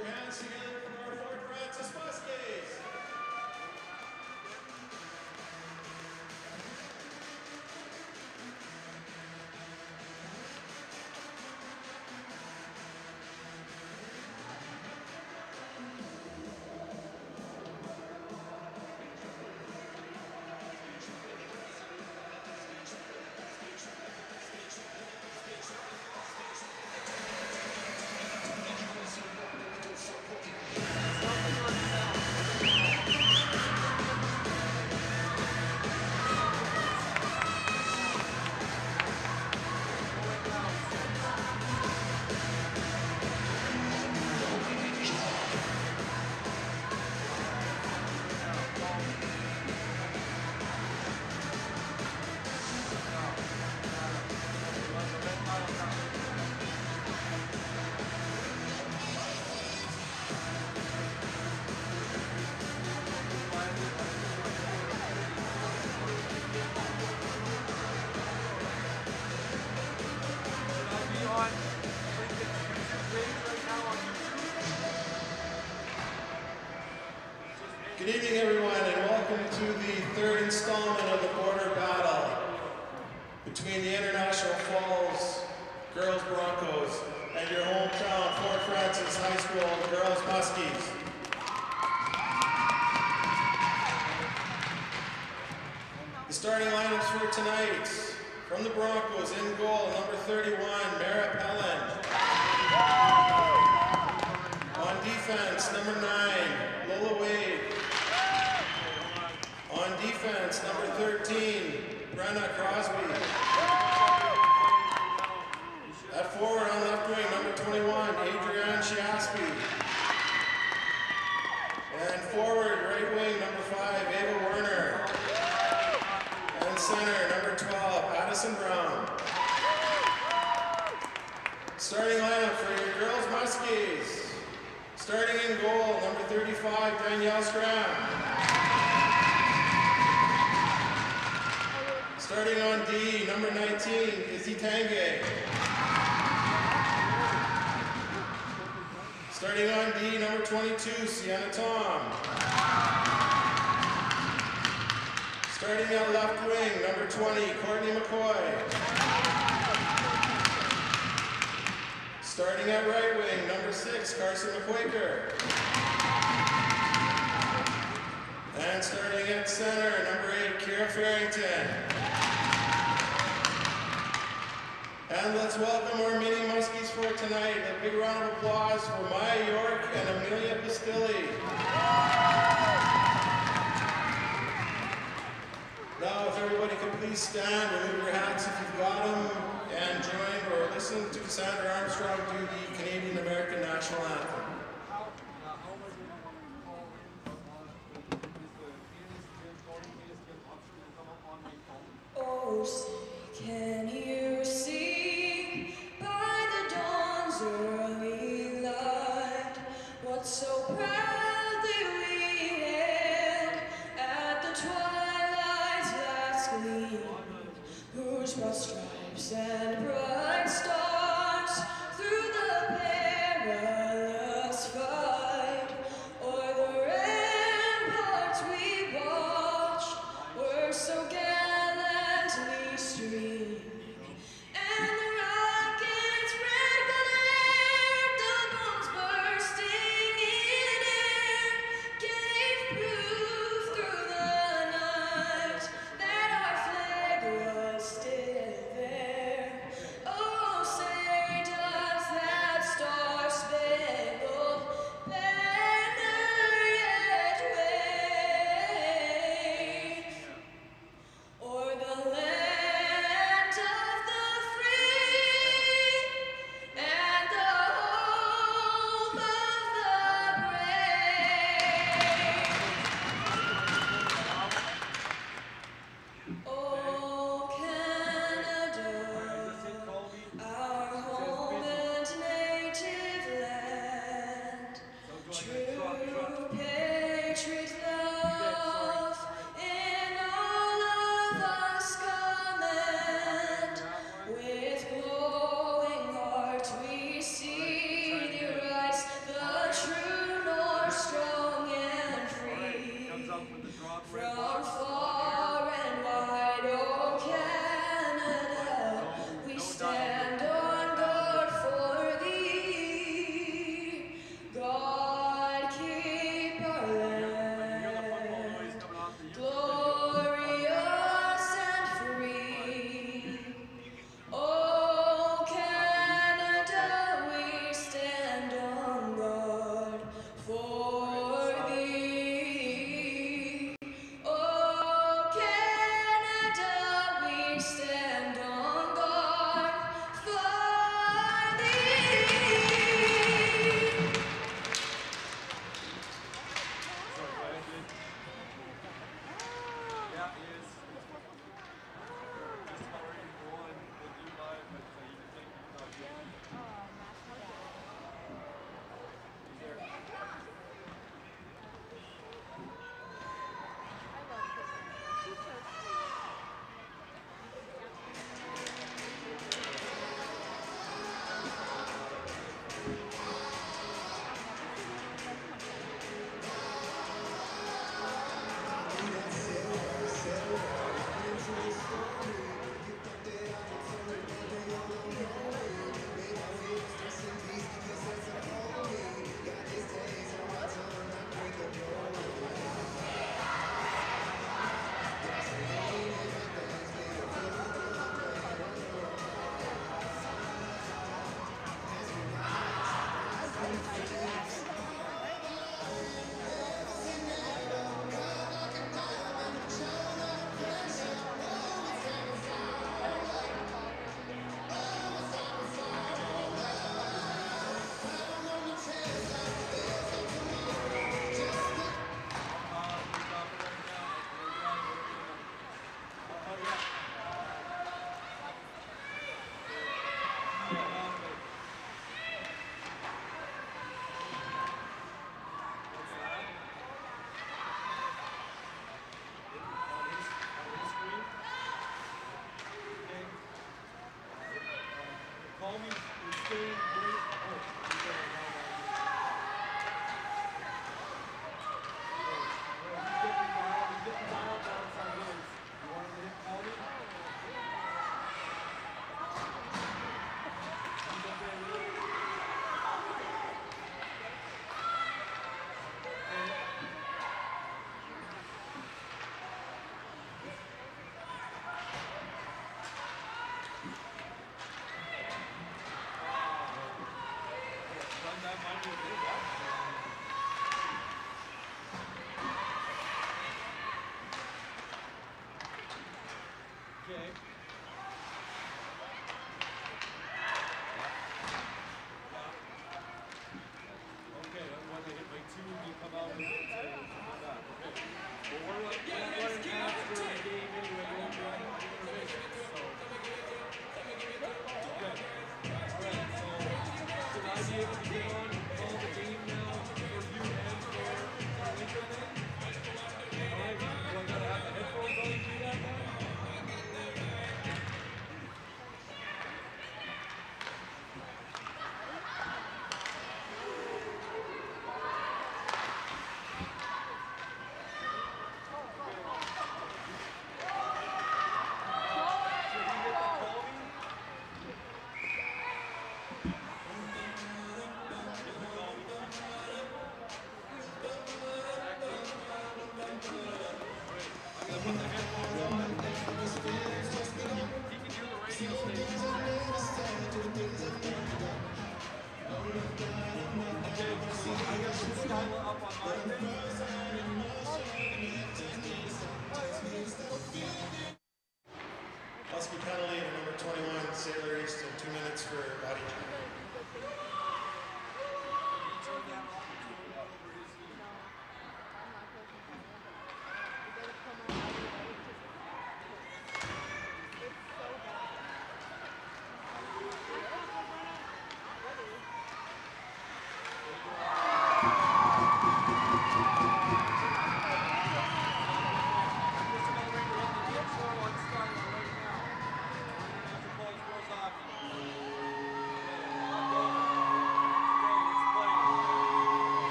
your hands together for our Fort Frances Muskies. For tonight from the Broncos in goal, number 31, Mara Pelland. On defense, number 9, Lola Wade. On defense, number 13, Brenna Crosby. At forward on left wing, number 21, Adrienne Shiaspi. And forward, right wing, number 5, Ava Werner. And center, number 12, Addison Brown. Starting lineup for your girls Muskies. Starting in goal, number 35, Danielle Scram. Starting on D, number 19, Izzy Tange. Starting on D, number 22, Sienna Tom. Starting at left wing, number 20, Courtney McCoy. Starting at right wing, number 6, Carson McQuaker. And starting at center, number 8, Kira Farrington. And let's welcome our mini Muskies for tonight. A big round of applause for Maya York and Amelia Pastilli. Now, if everybody could please stand, remove your hats if you've got them, and join or listen to Cassandra Armstrong do the Canadian American National Anthem.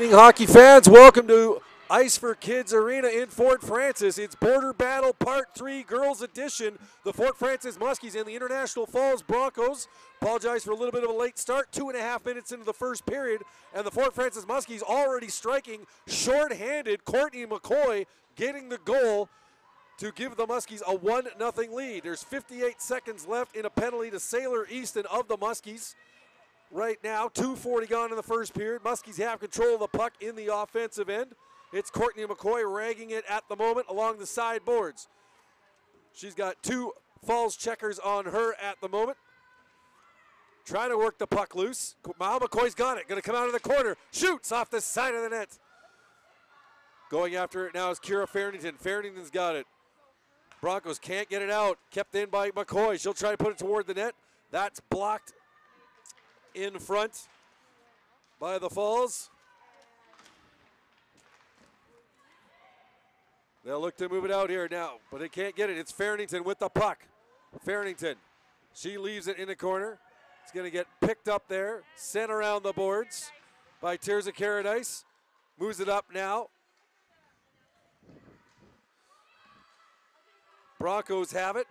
Evening, hockey fans. Welcome to Ice for Kids Arena in Fort Frances. It's Border Battle Part 3 Girls Edition. The Fort Frances Muskies and the International Falls Broncos. Apologize for a little bit of a late start. Two and a half minutes into the first period. And the Fort Frances Muskies already striking short-handed. Courtney McCoy getting the goal to give the Muskies a 1 0 lead. There's 58 seconds left in a penalty to Sailor Easton of the Muskies right now. 2.40 gone in the first period. Muskies have control of the puck in the offensive end. It's Courtney McCoy ragging it at the moment along the side boards. She's got two falls checkers on her at the moment. Trying to work the puck loose. Mal McCoy's got it. Going to come out of the corner. Shoots off the side of the net. Going after it now is Kira Farrington. Farrington's got it. Broncos can't get it out. Kept in by McCoy. She'll try to put it toward the net. That's blocked in front by the Falls. They'll look to move it out here now, but they can't get it. It's Farrington with the puck. Farrington. She leaves it in the corner. It's going to get picked up there, sent around the boards by Tirza Caradice. Moves it up now. Broncos have it.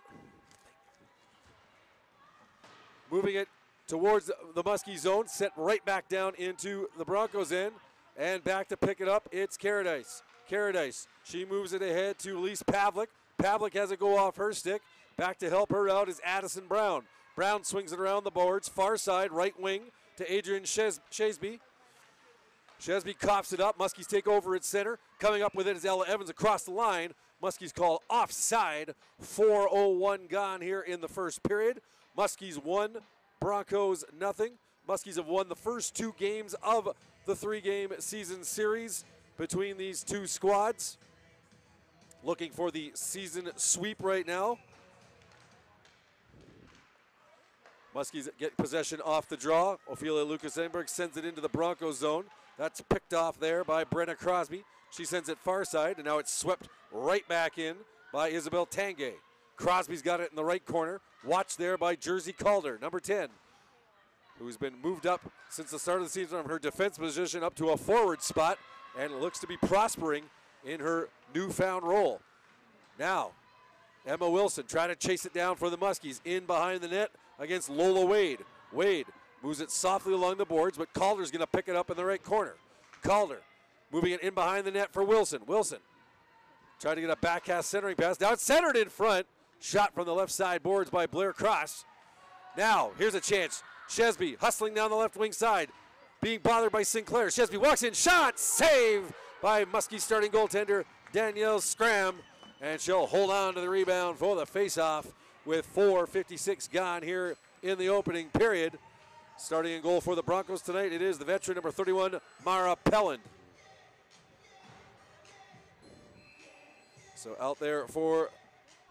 Moving it towards the Muskie zone, sent right back down into the Broncos end, and back to pick it up. It's Caradice. Caradice. She moves it ahead to Elise Pavlik. Pavlik has it go off her stick. Back to help her out is Addison Brown. Brown swings it around the boards, far side, right wing to Adrian Shes- Shesby. Shesby coughs it up. Muskies take over at center. Coming up with it is Ella Evans across the line. Muskies call offside. 4.01 gone here in the first period. Muskies one, Broncos nothing. Muskies have won the first two games of the three game season series between these two squads. Looking for the season sweep right now. Muskies get possession off the draw. Ophelia Lucas Engberg sends it into the Broncos zone. That's picked off there by Brenna Crosby. She sends it far side, and now it's swept right back in by Isabel Tange. Crosby's got it in the right corner. Watched there by Jersey Calder, number 10, who's been moved up since the start of the season from her defense position up to a forward spot and looks to be prospering in her newfound role. Now, Emma Wilson trying to chase it down for the Muskies in behind the net against Lola Wade. Wade moves it softly along the boards, but Calder's going to pick it up in the right corner. Calder moving it in behind the net for Wilson. Wilson trying to get a back cast centering pass. Now it's centered in front. Shot from the left side boards by Blair Cross. Now, here's a chance. Shesby hustling down the left wing side, being bothered by Sinclair. Shesby walks in, shot, save by Muskie starting goaltender Danielle Scram, and she'll hold on to the rebound for the faceoff with 4:56 gone here in the opening period. Starting in goal for the Broncos tonight, it is the veteran number 31, Mara Pelland. So out there for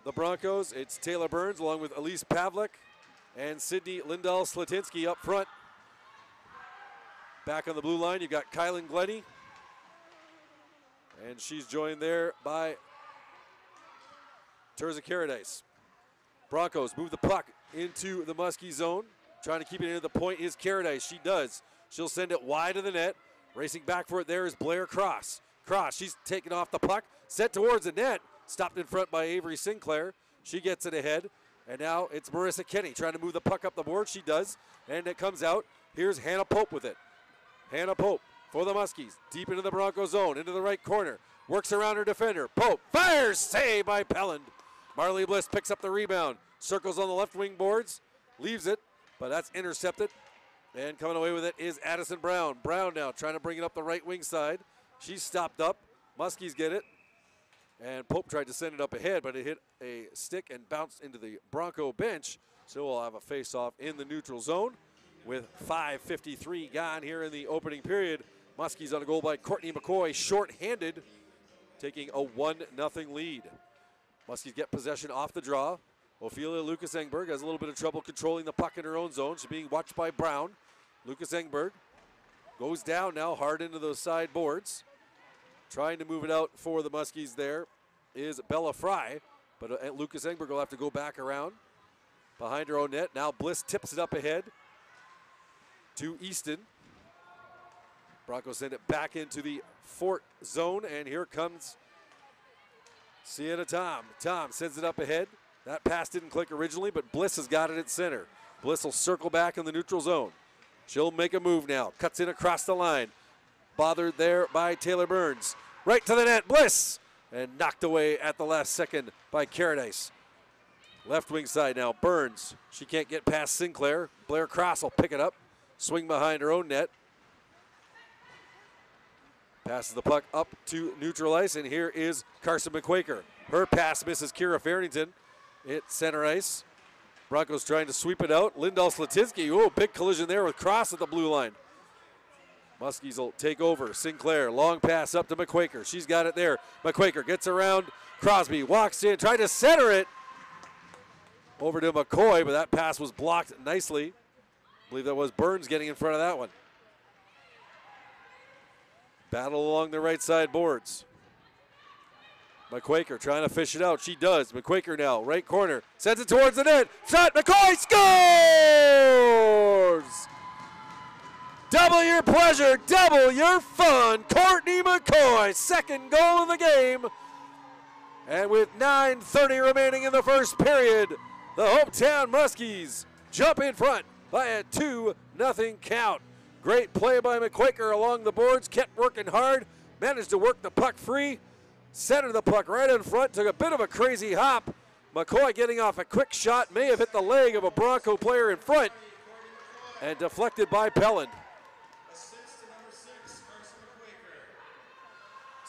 the Broncos, it's Taylor Burns along with Elise Pavlik and Sydney Lindahl Slatinsky up front. Back on the blue line, you've got Kylan Glenny And she's joined there by Terza Caradice. Broncos move the puck into the Muskie zone. Trying to keep it into the point is Caradice. She does. She'll send it wide of the net. Racing back for it there is Blair Cross. Cross, she's taking off the puck, set towards the net. Stopped in front by Avery Sinclair. She gets it ahead. And now it's Marissa Kenny trying to move the puck up the board. She does. And it comes out. Here's Hannah Pope with it. Hannah Pope for the Muskies. Deep into the Bronco zone, into the right corner. Works around her defender. Pope fires, save by Pelland. Marley Bliss picks up the rebound. Circles on the left wing boards. Leaves it, but that's intercepted. And coming away with it is Addison Brown. Brown now trying to bring it up the right wing side. She's stopped up. Muskies get it. And Pope tried to send it up ahead, but it hit a stick and bounced into the Bronco bench. So we'll have a face off in the neutral zone with 5.53 gone here in the opening period. Muskies on a goal by Courtney McCoy, short-handed, taking a 1 0 lead. Muskies get possession off the draw. Ophelia Lucas Engberg has a little bit of trouble controlling the puck in her own zone. She's being watched by Brown. Lucas Engberg goes down now, hard into those side boards. Trying to move it out for the Muskies there is Bella Fry, but uh, Lucas Engberg will have to go back around behind her own net. Now Bliss tips it up ahead to Easton. Broncos send it back into the Fort zone, and here comes Sienna Tom. Tom sends it up ahead. That pass didn't click originally, but Bliss has got it at center. Bliss will circle back in the neutral zone. She'll make a move now. Cuts in across the line. Bothered there by Taylor Burns. Right to the net, Bliss! And knocked away at the last second by Caradice. Left wing side now, Burns. She can't get past Sinclair. Blair Cross will pick it up. Swing behind her own net. Passes the puck up to neutral ice, and here is Carson McQuaker. Her pass misses Kira Farrington. It's center ice. Broncos trying to sweep it out. Lindahl Slatinsky, oh, big collision there with Cross at the blue line. Muskies will take over. Sinclair, long pass up to McQuaker. She's got it there. McQuaker gets around Crosby, walks in, tried to center it over to McCoy, but that pass was blocked nicely. I believe that was Burns getting in front of that one. Battle along the right side boards. McQuaker trying to fish it out. She does. McQuaker now, right corner. Sends it towards the net. Shot. McCoy scores! Double your pleasure, double your fun. Courtney McCoy, second goal of the game. And with 9.30 remaining in the first period, the hometown Muskies jump in front by a 2 0 count. Great play by McQuaker along the boards, kept working hard, managed to work the puck free, centered the puck right in front, took a bit of a crazy hop. McCoy getting off a quick shot, may have hit the leg of a Bronco player in front, and deflected by Pelland.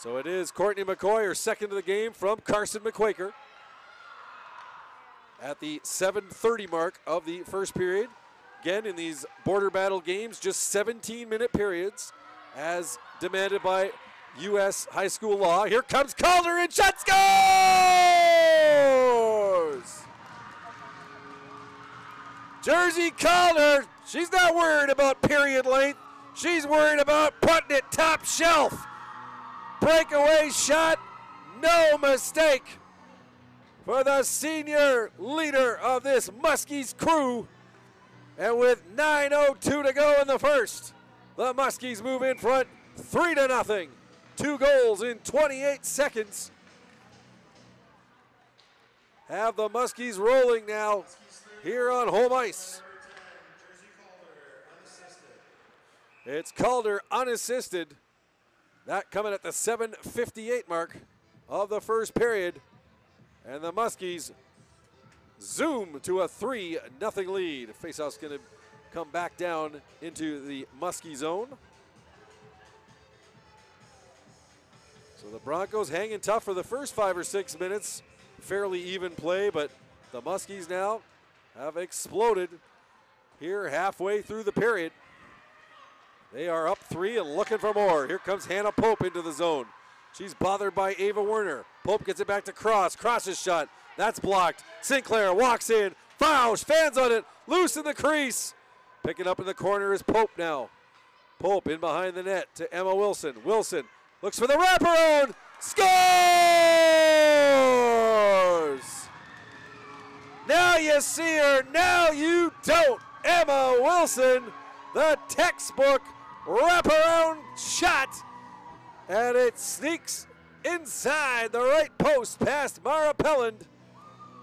So it is Courtney McCoy, her second of the game from Carson McQuaker. At the 7:30 mark of the first period, again in these border battle games, just 17 minute periods, as demanded by U.S. high school law. Here comes Calder and shot scores! Jersey Calder, she's not worried about period length. She's worried about putting it top shelf. Breakaway shot, no mistake for the senior leader of this Muskies crew. And with 9.02 to go in the first, the Muskies move in front 3 to nothing. Two goals in 28 seconds. Have the Muskies rolling now here on home ice. It's Calder unassisted. That coming at the 7:58 mark of the first period, and the Muskies zoom to a 3 0 lead. Faceoff's going to come back down into the Muskie zone. So the Broncos hanging tough for the first five or six minutes. Fairly even play, but the Muskies now have exploded here halfway through the period. They are up three and looking for more. Here comes Hannah Pope into the zone. She's bothered by Ava Werner. Pope gets it back to Cross. Cross's shot. That's blocked. Sinclair walks in. Fouls. Fans on it. Loose in the crease. Picking up in the corner is Pope now. Pope in behind the net to Emma Wilson. Wilson Looks for the wraparound. Scores! Now you see her, now you don't. Emma Wilson, the textbook wraparound shot. And it sneaks inside the right post past Mara Pelland.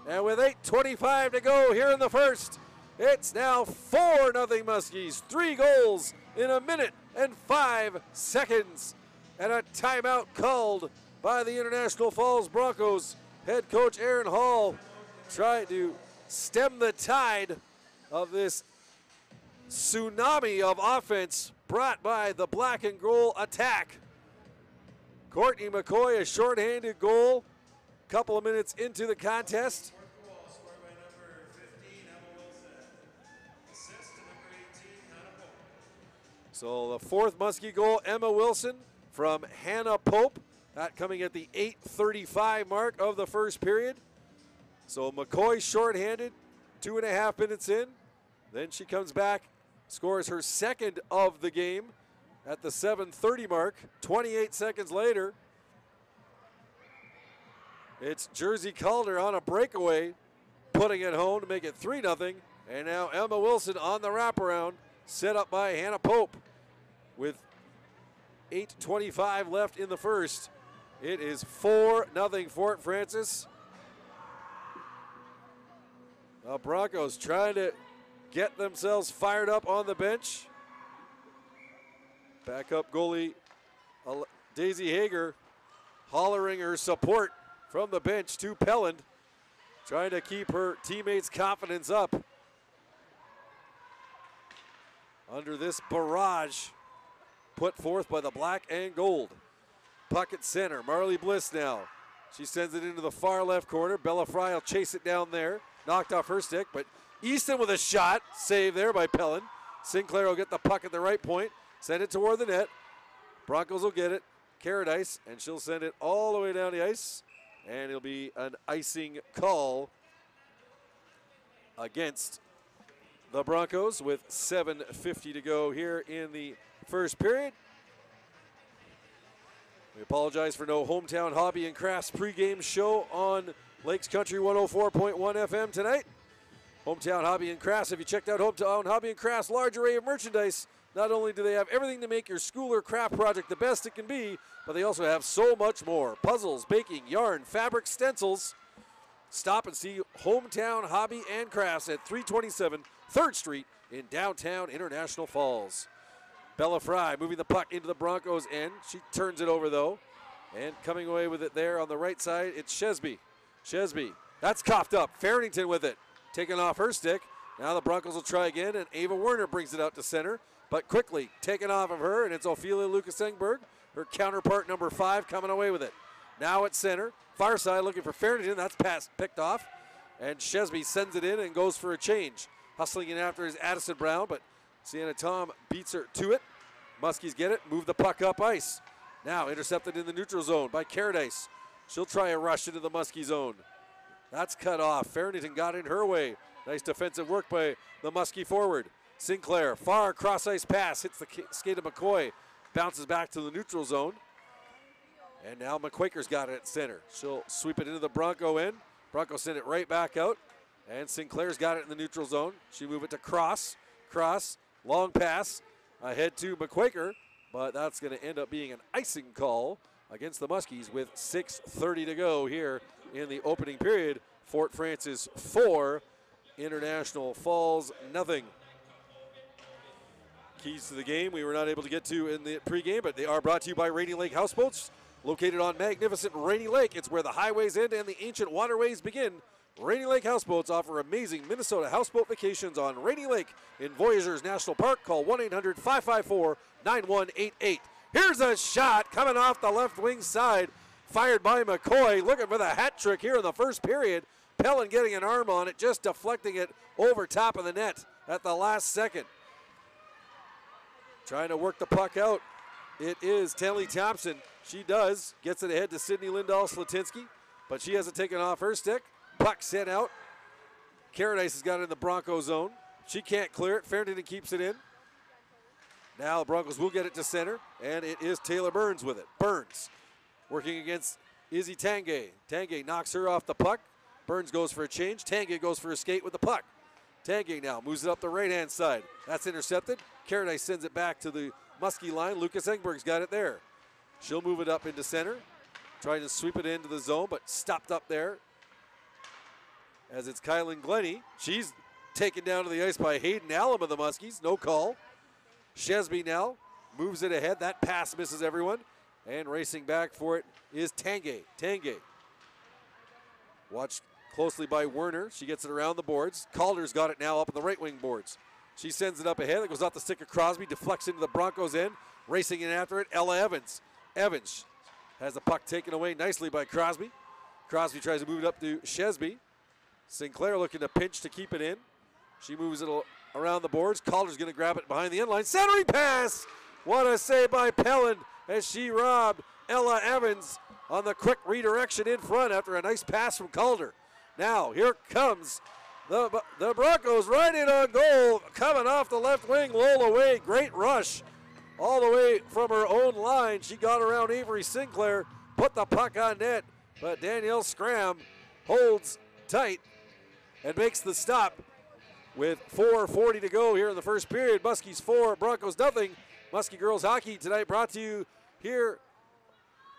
And with 8.25 to go here in the first, it's now 4 nothing Muskies. Three goals in a minute and five seconds. And a timeout called by the International Falls Broncos. Head coach Aaron Hall trying to stem the tide of this tsunami of offense brought by the black and gold attack. Courtney McCoy, a shorthanded goal, A couple of minutes into the contest. Fourth goal scored by number 15, Emma Wilson. Assist to number 18, Hannah Pope. So the fourth Muskie goal, Emma Wilson from Hannah Pope. That coming at the 8:35 mark of the first period. So McCoy shorthanded, two and a half minutes in. Then she comes back, scores her second of the game at the 7:30 mark. 28 seconds later, it's Jersey Calder on a breakaway, putting it home to make it 3 0. And now Emma Wilson on the wraparound, set up by Hannah Pope with 8.25 left in the first. It is 4 0 Fort Frances. The Broncos trying to get themselves fired up on the bench. Backup goalie Daisy Hager hollering her support from the bench to Pelland, trying to keep her teammates' confidence up. Under this barrage put forth by the black and gold. Puck at center. Marley Bliss now. She sends it into the far left corner. Bella Fry will chase it down there. Knocked off her stick, but Easton with a shot. Save there by Pelland. Sinclair will get the puck at the right point. Send it toward the net. Broncos will get it. Caradice, and she'll send it all the way down the ice. And it'll be an icing call against the Broncos with 7.50 to go here in the first period. We apologize for no hometown hobby and crafts pregame show on Lakes Country 104.1 FM tonight. Hometown Hobby and Crafts. Have you checked out Hometown Hobby and Crafts' large array of merchandise? Not only do they have everything to make your school or craft project the best it can be, but they also have so much more puzzles, baking, yarn, fabric, stencils. Stop and see Hometown Hobby and Crafts at 327 3rd Street in downtown International Falls. Bella Fry moving the puck into the Broncos' end. She turns it over though. And coming away with it there on the right side, it's Shesby. Shesby. That's coughed up. Farrington with it. Taken off her stick. Now the Broncos will try again, and Ava Werner brings it out to center. But quickly taken off of her, and it's Ophelia Lucas Engberg, her counterpart number five, coming away with it. Now at center. Far side looking for Farrington. That's passed, picked off. And Shesby sends it in and goes for a change. Hustling in after is Addison Brown, but Sienna Tom beats her to it. Muskies get it, move the puck up ice. Now intercepted in the neutral zone by Caradice. She'll try a rush into the Muskie zone. That's cut off. Farrington got in her way. Nice defensive work by the Muskie forward. Sinclair, far cross ice pass, hits the skate of McCoy, bounces back to the neutral zone. And now McQuaker's got it at center. She'll sweep it into the Bronco end. Bronco send it right back out. And Sinclair's got it in the neutral zone. She move it to Cross. Cross, long pass ahead to McQuaker, but that's going to end up being an icing call against the Muskies with 6.30 to go here in the opening period. Fort Frances 4, International Falls nothing. Keys to the game we were not able to get to in the pregame, but they are brought to you by Rainy Lake Houseboats. Located on magnificent Rainy Lake, it's where the highways end and the ancient waterways begin. Rainy Lake Houseboats offer amazing Minnesota houseboat vacations on Rainy Lake in Voyageurs National Park. Call 1 800 554 9188. Here's a shot coming off the left wing side, fired by McCoy. Looking for the hat trick here in the first period. Pelland getting an arm on it, just deflecting it over top of the net at the last second. Trying to work the puck out. It is Telly Thompson. She does. Gets it ahead to Sydney Lindahl Slatinsky, but she hasn't taken off her stick. Puck sent out. Caradice has got it in the Bronco zone. She can't clear it. Farrington keeps it in. Now the Broncos will get it to center, and it is Taylor Burns with it. Burns working against Izzy Tangay. Tangay knocks her off the puck. Burns goes for a change. Tangay goes for a skate with the puck. Tangay now moves it up the right hand side. That's intercepted. Caradice sends it back to the Muskie line. Lucas Engberg's got it there. She'll move it up into center, trying to sweep it into the zone, but stopped up there as it's Kylan Glenny. She's taken down to the ice by Hayden Allen of the Muskies. No call. Shesby now moves it ahead. That pass misses everyone. And racing back for it is Tangay. Tangay. Watched closely by Werner. She gets it around the boards. Calder's got it now up in the right wing boards. She sends it up ahead. It goes off the stick of Crosby, deflects into the Broncos end. Racing in after it, Ella Evans. Evans has the puck taken away nicely by Crosby. Crosby tries to move it up to Shesby. Sinclair looking to pinch to keep it in. She moves it around the boards. Calder's going to grab it behind the end line. Centering pass! What a save by Pelland as she robbed Ella Evans on the quick redirection in front after a nice pass from Calder. Now, here comes the, the Broncos right in on goal, coming off the left wing. Lola Wade, great rush all the way from her own line. She got around Avery Sinclair, put the puck on net, but Danielle Scram holds tight and makes the stop with 4.40 to go here in the first period. Muskies 4, Broncos nothing. Muskie Girls Hockey tonight brought to you here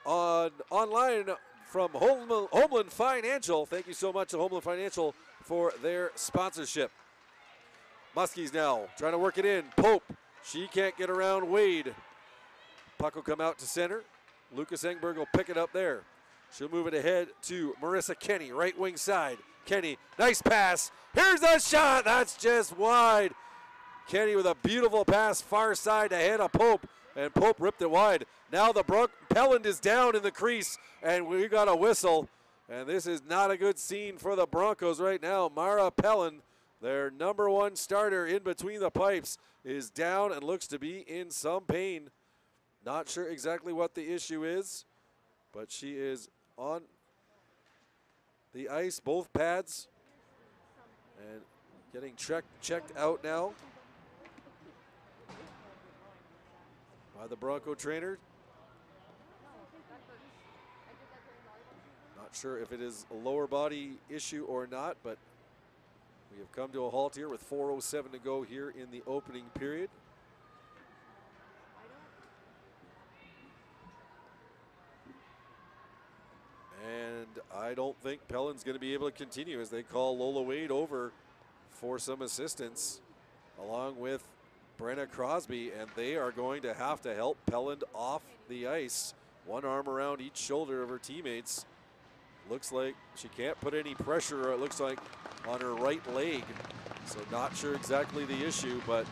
on online from Homeland, Financial. Thank you so much to Homeland Financial for their sponsorship. Muskies now trying to work it in. Pope, she can't get around Wade. Puck will come out to center. Lucas Engberg will pick it up there. She'll move it ahead to Marissa Kenny, right wing side. Kenny, nice pass. Here's the shot. That's just wide. Kenny with a beautiful pass far side ahead of Pope, and Pope ripped it wide. Now the Brook Pelland is down in the crease, and we got a whistle. And this is not a good scene for the Broncos right now. Mara Pelland, their number one starter in between the pipes, is down and looks to be in some pain. Not sure exactly what the issue is, but she is on the ice, both pads, and getting checked checked out now by the Bronco trainer. Not sure if it is a lower body issue or not, but we have come to a halt here with 4.07 to go here in the opening period. And I don't think Pelland's going to be able to continue as they call Lola Wade over for some assistance along with Brenna Crosby, and they are going to have to help Pelland off the ice. One arm around each shoulder of her teammates. Looks like she can't put any pressure, it looks like, on her right leg. So not sure exactly the issue, but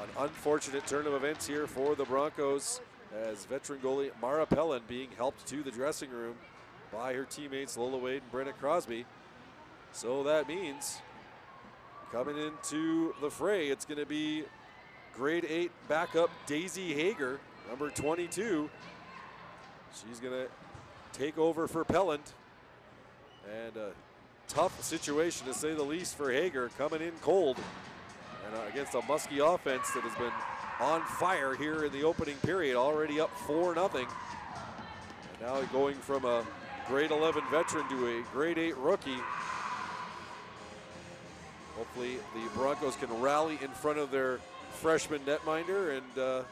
an unfortunate turn of events here for the Broncos as veteran goalie Mara Pelland being helped to the dressing room by her teammates Lola Wade and Brenna Crosby. So that means coming into the fray, it's going to be grade 8 backup Daisy Hager, number 22. She's going to take over for Pelland. And a tough situation, to say the least, for Hager coming in cold and uh, against a Muskie offense that has been on fire here in the opening period, already up 4 nothing. And now going from a grade 11 veteran to a grade 8 rookie. Hopefully the Broncos can rally in front of their freshman netminder and uh,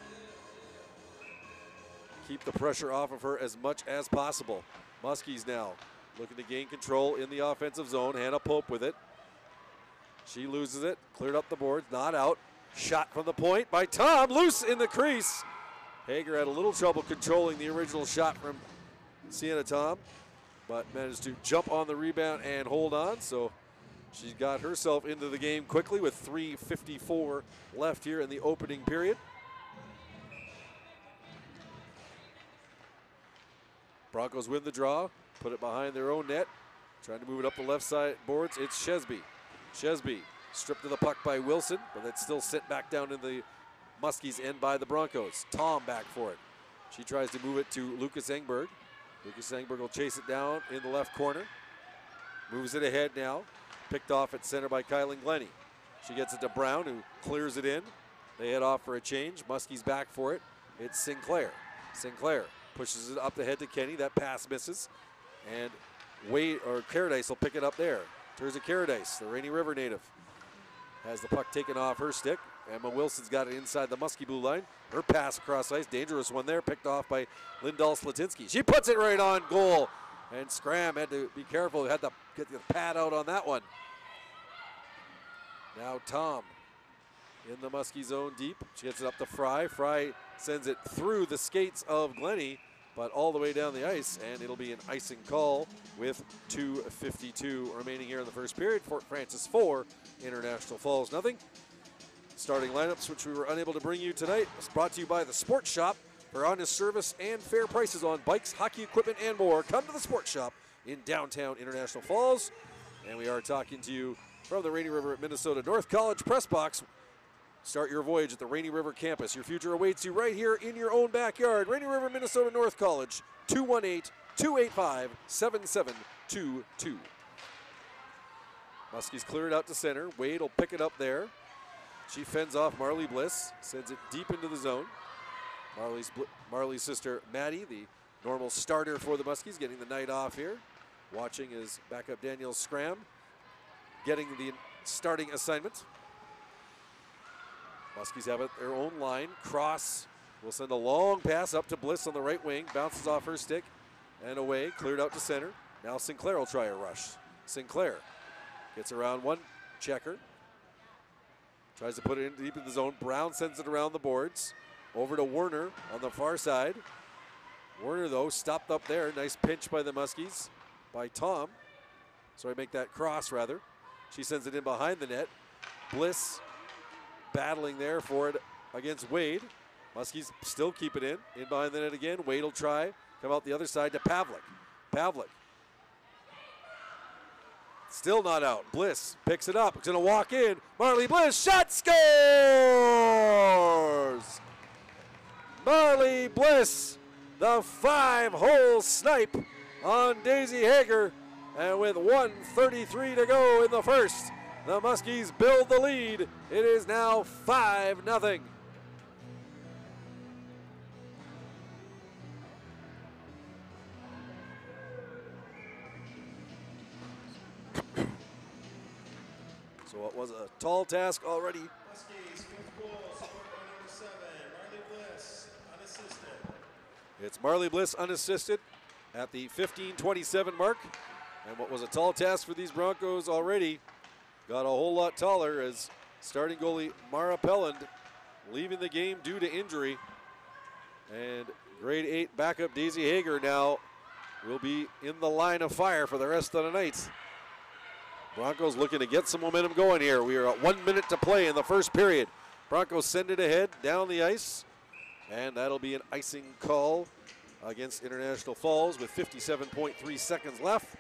keep the pressure off of her as much as possible. Muskies now looking to gain control in the offensive zone. Hannah Pope with it. She loses it, cleared up the boards, not out. Shot from the point by Tom, loose in the crease. Hager had a little trouble controlling the original shot from Sienna Tom, but managed to jump on the rebound and hold on. So she got herself into the game quickly with 3.54 left here in the opening period. Broncos win the draw, put it behind their own net. Trying to move it up the left side boards. It's Shesby. Shesby stripped of the puck by Wilson, but that's still sent back down in the Muskies end by the Broncos. Tom back for it. She tries to move it to Lucas Engberg. Lucas Engberg will chase it down in the left corner. Moves it ahead now. Picked off at center by Kylan Glenny. She gets it to Brown, who clears it in. They head off for a change. Muskie's back for it. It's Sinclair. Sinclair pushes it up the head to Kenny. That pass misses. And Wade or Caradice will pick it up there. There's a Caradice, the Rainy River native. Has the puck taken off her stick. Emma Wilson's got it inside the Muskie blue line. Her pass across ice, dangerous one there, picked off by Lindahl Slatinsky. She puts it right on goal. And Scram had to be careful, had to get the pad out on that one. Now Tom in the Muskie zone deep. She gets it up to Fry. Fry sends it through the skates of Glennie, but all the way down the ice, and it'll be an icing call with 2.52 remaining here in the first period. Fort Frances 4, International Falls nothing. Starting lineups, which we were unable to bring you tonight, was brought to you by the Sports Shop. For honest service and fair prices on bikes, hockey equipment, and more, come to the Sports Shop in downtown International Falls. And we are talking to you from the Rainy River at Minnesota North College Press Box. Start your voyage at the Rainy River campus. Your future awaits you right here in your own backyard. Rainy River, Minnesota North College, 218 285 7722. Muskie's cleared out to center. Wade will pick it up there. She fends off Marley Bliss, sends it deep into the zone. Marley's, Marley's sister Maddie, the normal starter for the Muskies, getting the night off here. Watching is backup Daniel Scram, getting the starting assignment. Muskies have it their own line. Cross will send a long pass up to Bliss on the right wing. Bounces off her stick and away. Cleared out to center. Now Sinclair will try a rush. Sinclair gets around one checker. Tries to put it in deep in the zone. Brown sends it around the boards. Over to Werner on the far side. Werner, though, stopped up there. Nice pinch by the Muskies, by Tom. Sorry, make that cross, rather. She sends it in behind the net. Bliss battling there for it against Wade. Muskies still keep it in. In behind the net again. Wade will try. Come out the other side to Pavlik. Pavlik. Still not out. Bliss picks it up. It's going to walk in. Marley Bliss shot scores! Marley Bliss, the five hole snipe on Daisy Hager. And with 133 to go in the first, the Muskies build the lead. It is now 5 0. so it was a tall task already. Muskies, fifth goal, scored by number seven, Marley Bliss, unassisted. It's Marley Bliss unassisted at the 15-27 mark. And what was a tall task for these Broncos already got a whole lot taller as starting goalie Mara Pelland leaving the game due to injury. And grade 8 backup Daisy Hager now will be in the line of fire for the rest of the night. Broncos looking to get some momentum going here. We are at one minute to play in the first period. Broncos send it ahead down the ice, and that'll be an icing call against International Falls with 57.3 seconds left.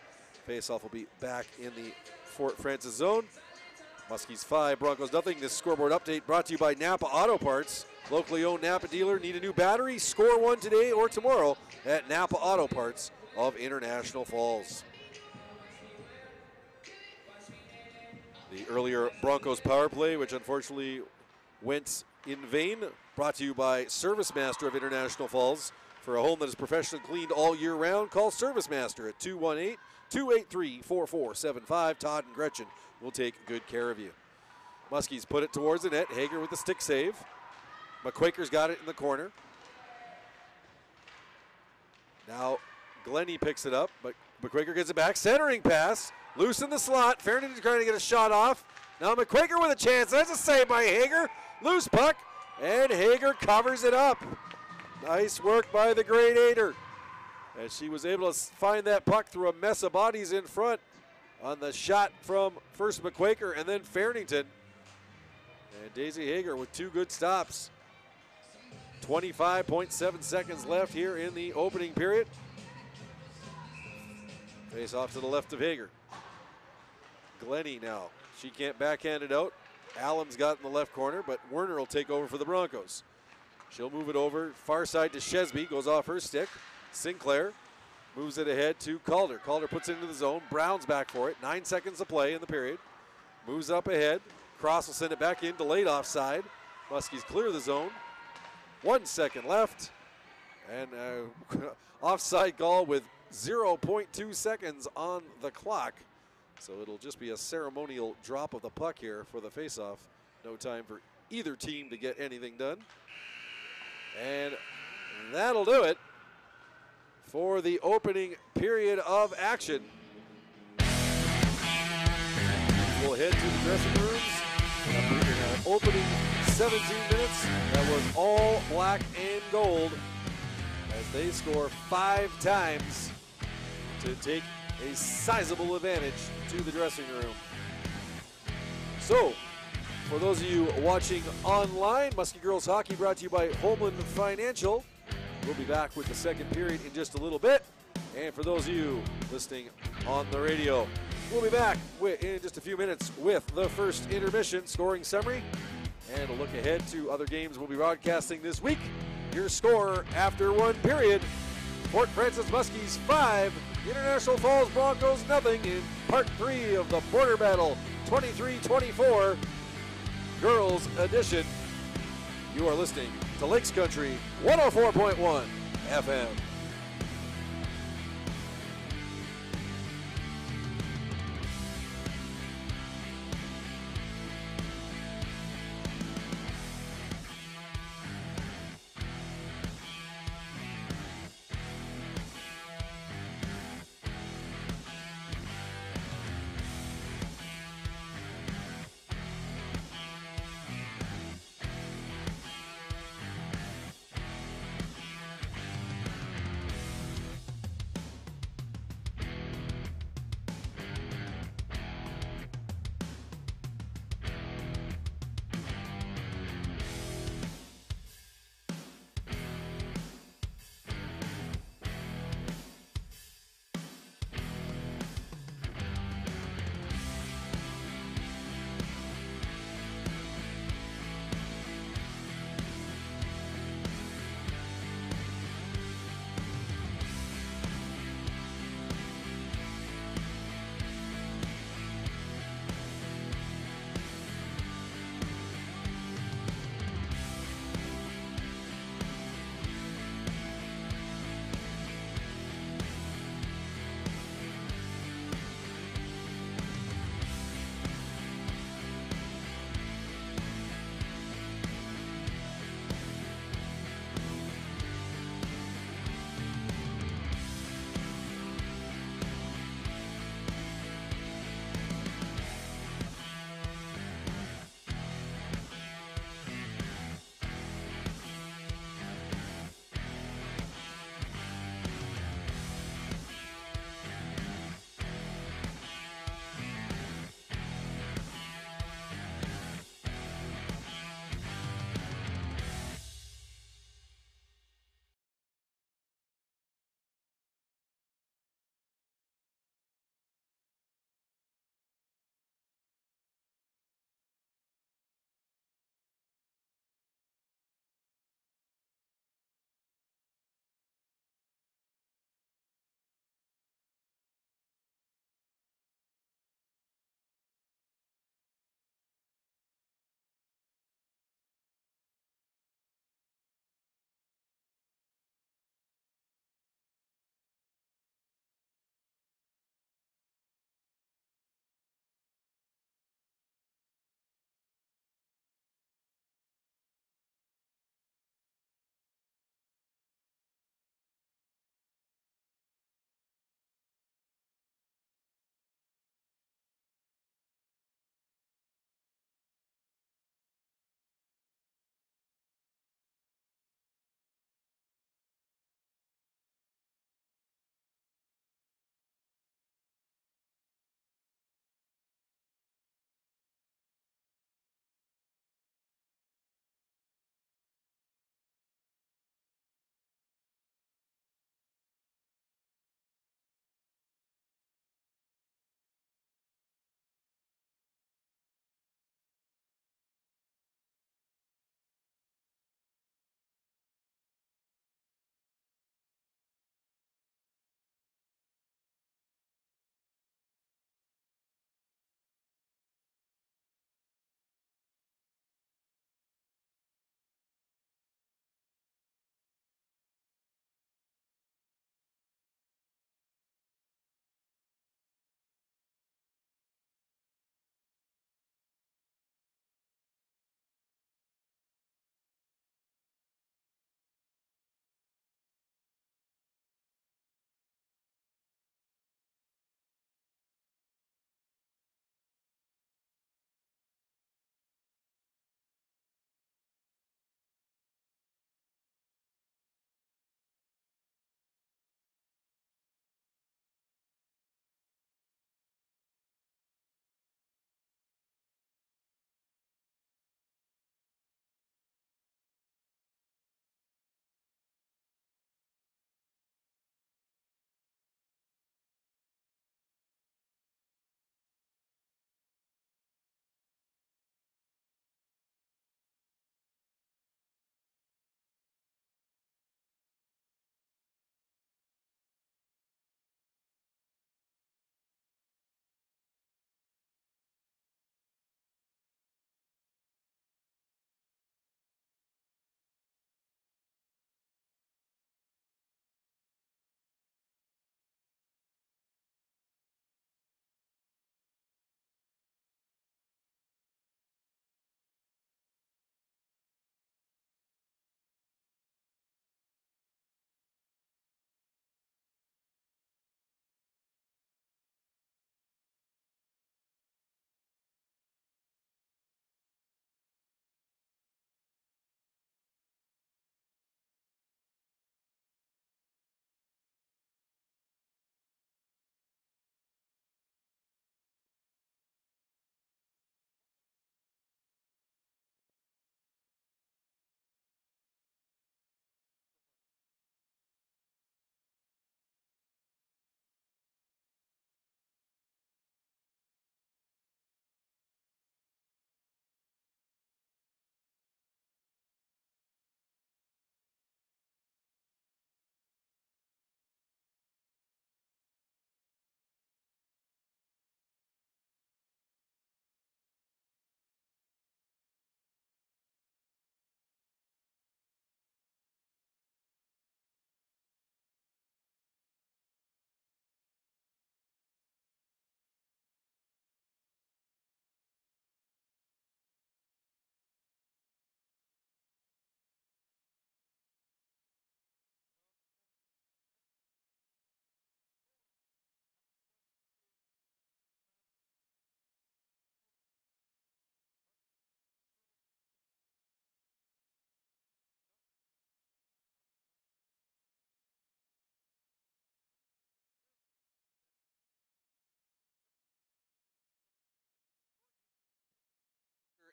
Faceoff will be back in the Fort Frances zone. Muskies 5, Broncos nothing. This scoreboard update brought to you by Napa Auto Parts. Locally owned Napa dealer. Need a new battery? Score one today or tomorrow at Napa Auto Parts of International Falls. The earlier Broncos power play, which unfortunately went in vain, brought to you by Service Master of International Falls. For a home that is professionally cleaned all year round, call Service Master at 218 283 4475. Todd and Gretchen will take good care of you. Muskies put it towards the net. Hager with the stick save. McQuaker's got it in the corner. Now Glennie picks it up, but McQuaker gets it back. Centering pass. Loose in the slot. Farrington trying to get a shot off. Now McQuaker with a chance. That's a save by Hager. Loose puck. And Hager covers it up. Nice work by the grade eighter. As she was able to find that puck through a mess of bodies in front on the shot from first McQuaker and then Farrington. And Daisy Hager with two good stops. 25.7 seconds left here in the opening period. Face off to the left of Hager. Glennie now. She can't backhand it out. Allen's got in the left corner, but Werner will take over for the Broncos. She'll move it over far side to Shesby, goes off her stick. Sinclair moves it ahead to Calder. Calder puts it into the zone. Brown's back for it. Nine seconds to play in the period. Moves up ahead. Cross will send it back in, delayed offside. Muskies clear the zone. One second left. And uh, offside call with 0.2 seconds on the clock. So it'll just be a ceremonial drop of the puck here for the faceoff. No time for either team to get anything done. And that'll do it for the opening period of action. We'll head to the dressing rooms. Opening 17 minutes, that was all black and gold as they score five times to take a sizable advantage to the dressing room. So, for those of you watching online, Muskie Girls Hockey brought to you by Homeland Financial. We'll be back with the second period in just a little bit. And for those of you listening on the radio, we'll be back in just a few minutes with the first intermission scoring summary and a look ahead to other games we'll be broadcasting this week. Your score after one period Fort Frances Muskies 5, International Falls Broncos nothing in part three of the border battle 23 24 girls edition. You are listening to Lakes Country 104.1 FM.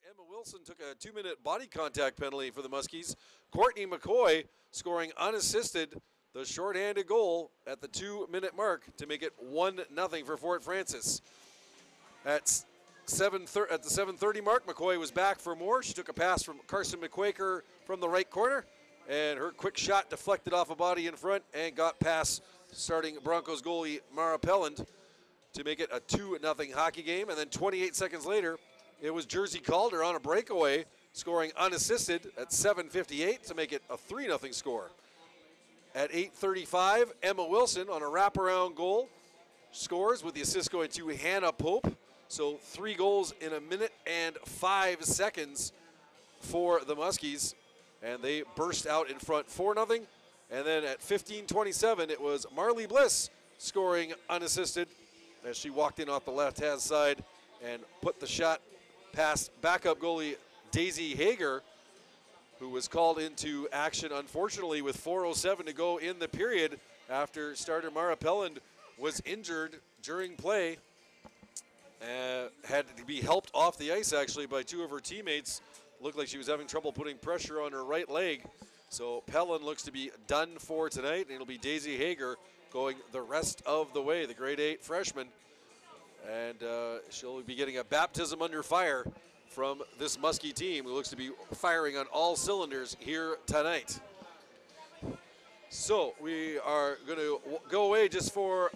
Emma Wilson took a two minute body contact penalty for the Muskies. Courtney McCoy scoring unassisted the shorthanded goal at the two minute mark to make it 1 0 for Fort Frances. At, seven at the 7.30 mark, McCoy was back for more. She took a pass from Carson McQuaker from the right corner, and her quick shot deflected off a body in front and got past starting Broncos goalie Mara Pelland to make it a 2 0 hockey game. And then 28 seconds later, it was Jersey Calder on a breakaway, scoring unassisted at 7.58 to make it a 3 0 score. At 8.35, Emma Wilson on a wraparound goal scores with the assist going to Hannah Pope. So three goals in a minute and five seconds for the Muskies. And they burst out in front 4 0. And then at 15.27, it was Marley Bliss scoring unassisted as she walked in off the left hand side and put the shot past backup goalie Daisy Hager, who was called into action, unfortunately, with 4.07 to go in the period after starter Mara Pelland was injured during play. Uh, had to be helped off the ice, actually, by two of her teammates. Looked like she was having trouble putting pressure on her right leg. So Pelland looks to be done for tonight, and it'll be Daisy Hager going the rest of the way, the grade 8 freshman. And uh, she'll be getting a baptism under fire from this Muskie team, who looks to be firing on all cylinders here tonight. So we are going to go away just for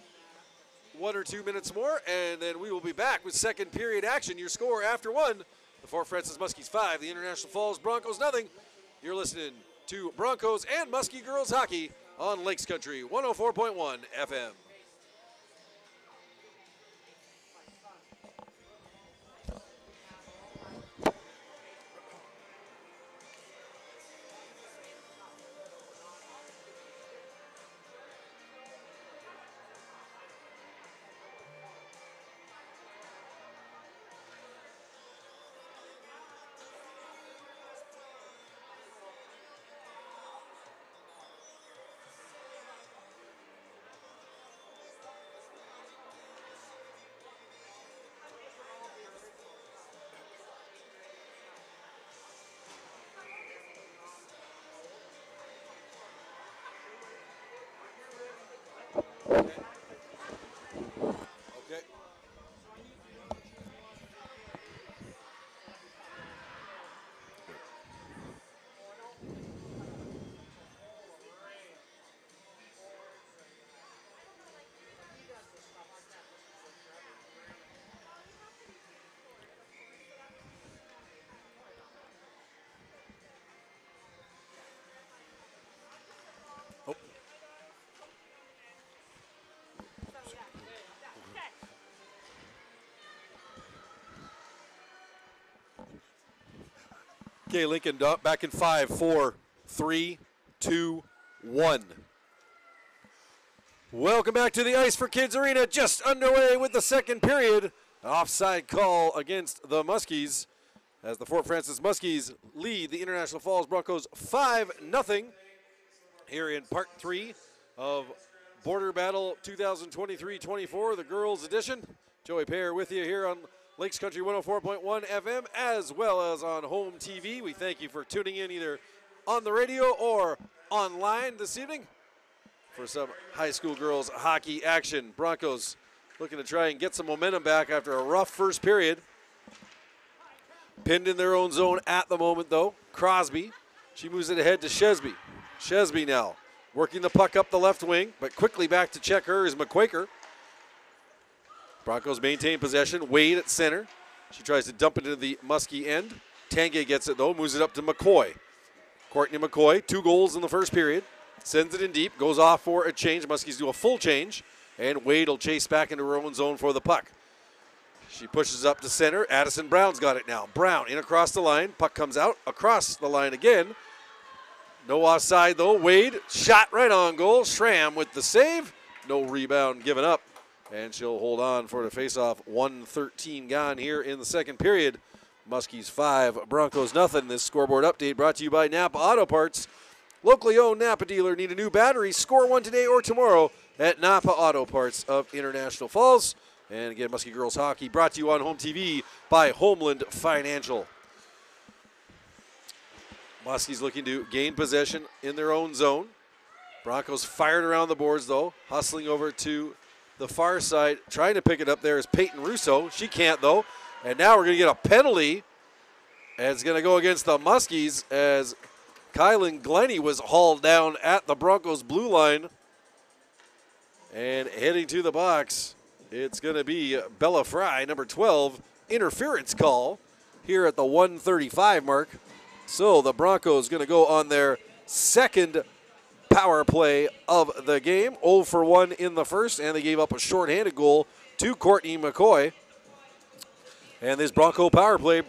one or two minutes more, and then we will be back with second period action. Your score after one, the Fort Frances Muskies five, the International Falls Broncos nothing. You're listening to Broncos and Muskie Girls hockey on Lakes Country 104.1 FM. Okay. Oh. Okay, Lincoln back in five, four, three, two, one. Welcome back to the Ice for Kids Arena. Just underway with the second period. Offside call against the Muskies as the Fort Frances Muskies lead the International Falls Broncos 5 0 here in part three of Border Battle 2023 24, the girls edition. Joey Pear with you here on Lakes Country 104.1 FM as well as on home TV. We thank you for tuning in either on the radio or online this evening for some high school girls hockey action. Broncos looking to try and get some momentum back after a rough first period. Pinned in their own zone at the moment, though. Crosby. She moves it ahead to Shesby. Shesby now working the puck up the left wing, but quickly back to check her is McQuaker. Broncos maintain possession. Wade at center. She tries to dump it into the Muskie end. Tange gets it though, moves it up to McCoy. Courtney McCoy, two goals in the first period. Sends it in deep, goes off for a change. Muskies do a full change, and Wade will chase back into her own zone for the puck. She pushes up to center. Addison Brown's got it now. Brown in across the line. Puck comes out across the line again. No offside though. Wade shot right on goal. Schramm with the save. No rebound given up. And she'll hold on for the faceoff. 113 gone here in the second period. Muskies 5, Broncos nothing. This scoreboard update brought to you by Napa Auto Parts. Locally owned Napa dealer. Need a new battery? Score one today or tomorrow at Napa Auto Parts of International Falls. And again, Muskie Girls Hockey brought to you on home TV by Homeland Financial. Muskies looking to gain possession in their own zone. Broncos fired around the boards though, hustling over to the far side, trying to pick it up there is Peyton Russo. She can't though. And now we're going to get a penalty. And it's going to go against the Muskies as Kylan Glenny was hauled down at the Broncos blue line. And heading to the box, it's going to be Bella Fry, number 12, interference call here at the 135 mark. So the Broncos going to go on their second power play of the game. 0 for 1 in the first, and they gave up a shorthanded goal to Courtney McCoy. And this Bronco power play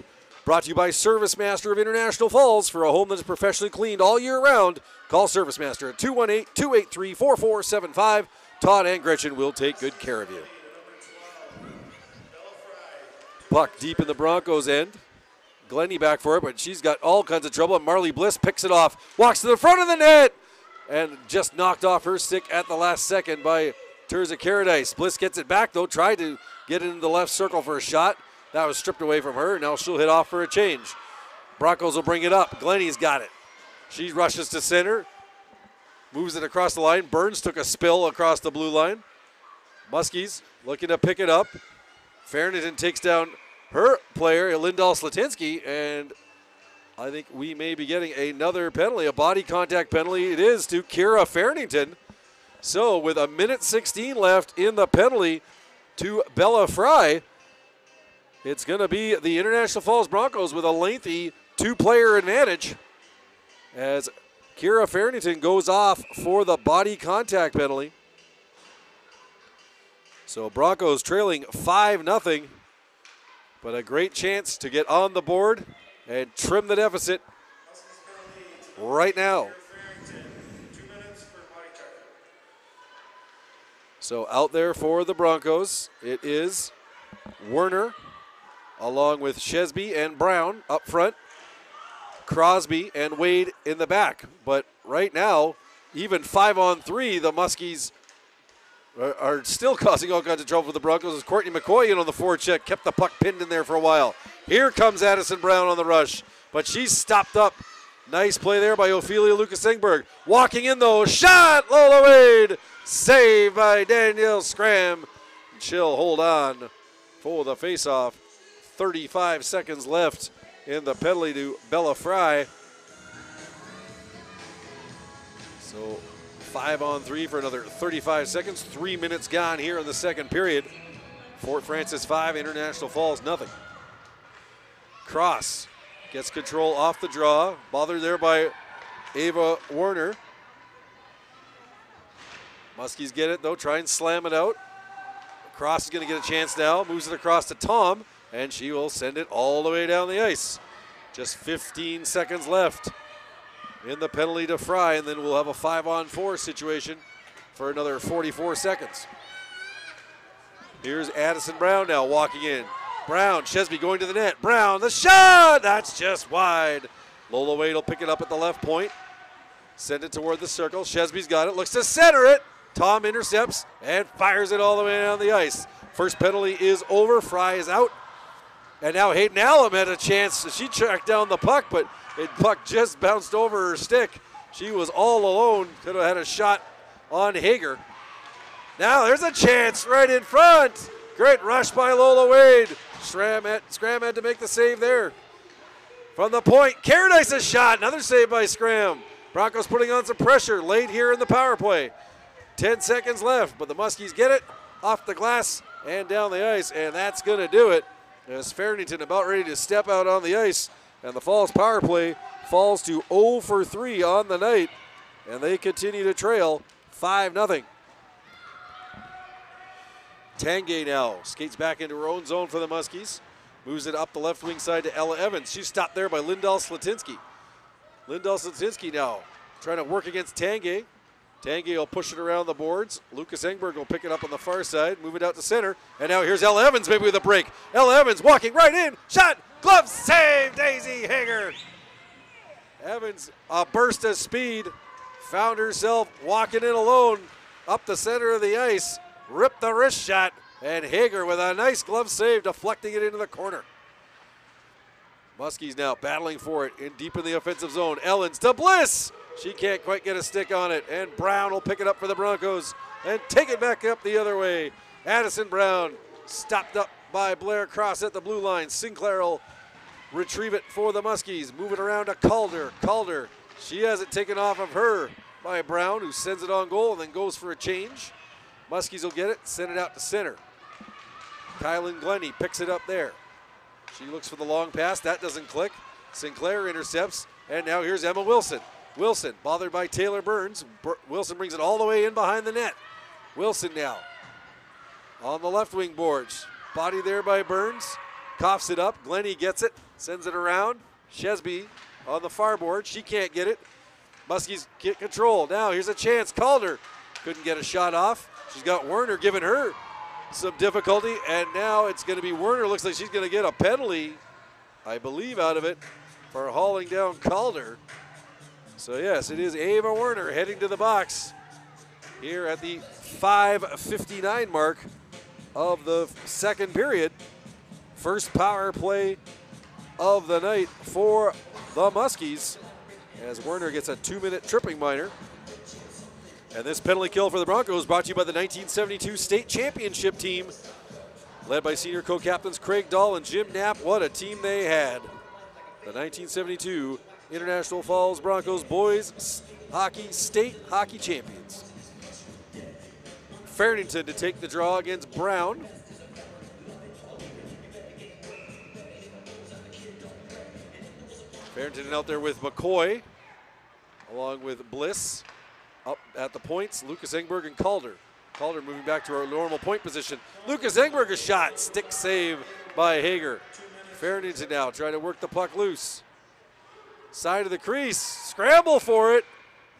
brought to you by Service Master of International Falls for a home that is professionally cleaned all year round. Call Service Master at 218 283 4475. Todd and Gretchen will take good care of you. Puck deep in the Broncos' end. Glenny back for it, but she's got all kinds of trouble. And Marley Bliss picks it off, walks to the front of the net, and just knocked off her stick at the last second by Terza Caradice. Bliss gets it back, though, tried to get into the left circle for a shot. That was stripped away from her. Now she'll hit off for a change. Broncos will bring it up. Glenny's got it. She rushes to center, moves it across the line. Burns took a spill across the blue line. Muskies looking to pick it up. Farrington takes down her player, Lindahl Slatinsky, and I think we may be getting another penalty, a body contact penalty. It is to Kira Farrington. So with a minute 16 left in the penalty to Bella Fry, it's going to be the International Falls Broncos with a lengthy two-player advantage as Kira Farrington goes off for the body contact penalty. So Broncos trailing 5 0, but a great chance to get on the board and trim the deficit right now. So out there for the Broncos, it is Werner along with Shesby and Brown up front, Crosby and Wade in the back. But right now, even five on three, the Muskies are, still causing all kinds of trouble for the Broncos as Courtney McCoy in on the forecheck, kept the puck pinned in there for a while. Here comes Addison Brown on the rush, but she's stopped up. Nice play there by Ophelia Lucas Engberg. Walking in though, shot, Lola Wade, saved by Danielle Scram. She'll hold on for the faceoff. 35 seconds left in the penalty to Bella Fry. So five on three for another 35 seconds. Three minutes gone here in the second period. Fort Frances five, International Falls nothing. Cross gets control off the draw. Bothered there by Ava Werner. Muskies get it though, try and slam it out. Cross is going to get a chance now. Moves it across to Tom, and she will send it all the way down the ice. Just 15 seconds left in the penalty to Fry, and then we'll have a five on four situation for another 44 seconds. Here's Addison Brown now walking in. Brown, Shesby going to the net. Brown, the shot! That's just wide. Lola Wade will pick it up at the left point. Send it toward the circle. Shesby's got it. Looks to center it. Tom intercepts and fires it all the way down the ice. First penalty is over. Fry is out. And now Hayden Allen had a chance. She tracked down the puck, but it puck just bounced over her stick. She was all alone. Could have had a shot on Hager. Now there's a chance right in front. Great rush by Lola Wade. Scram had, Scram had to make the save there. From the point, Caradice a shot. Another save by Scram. Broncos putting on some pressure late here in the power play. 10 seconds left, but the Muskies get it off the glass and down the ice, and that's going to do it. As Farrington about ready to step out on the ice, and the Falls power play falls to 0 for 3 on the night, and they continue to trail 5 0. Tangay now skates back into her own zone for the Muskies. Moves it up the left wing side to Ella Evans. She's stopped there by Lindahl Slatinski. Lindahl Slatinski now trying to work against Tangay. Tangay will push it around the boards. Lucas Engberg will pick it up on the far side, move it out to center. And now here's Ella Evans maybe with a break. Ella Evans walking right in. Shot, glove, save, Daisy Hager. Evans, a burst of speed, found herself walking in alone up the center of the ice, ripped the wrist shot, and Hager with a nice glove save, deflecting it into the corner. Muskies now battling for it in deep in the offensive zone. Ellens to Bliss. She can't quite get a stick on it, and Brown will pick it up for the Broncos and take it back up the other way. Addison Brown stopped up by Blair Cross at the blue line. Sinclair will retrieve it for the Muskies. Move it around to Calder. Calder, she has it taken off of her by Brown, who sends it on goal and then goes for a change. Muskies will get it, send it out to center. Kylan Glenny picks it up there. She looks for the long pass. That doesn't click. Sinclair intercepts, and now here's Emma Wilson. Wilson, bothered by Taylor Burns. Bur- Wilson brings it all the way in behind the net. Wilson now on the left wing boards. Body there by Burns. Coughs it up. Glenny gets it, sends it around. Shesby on the far board. She can't get it. Muskies get control. Now here's a chance. Calder couldn't get a shot off. She's got Werner giving her some difficulty, and now it's going to be Werner. Looks like she's going to get a penalty, I believe, out of it for hauling down Calder. So yes, it is Ava Werner heading to the box here at the 5:59 mark of the second period. First power play of the night for the Muskies as Werner gets a two-minute tripping minor. And this penalty kill for the Broncos brought to you by the 1972 state championship team, led by senior co-captains Craig Dahl and Jim Knapp. What a team they had! The 1972 International Falls Broncos boys hockey state hockey champions. Farrington to take the draw against Brown. Farrington out there with McCoy, along with Bliss. Up at the points, Lucas Engberg and Calder. Calder moving back to our normal point position. Lucas Engberg a shot, stick save by Hager. Farrington now trying to work the puck loose. Side of the crease, scramble for it,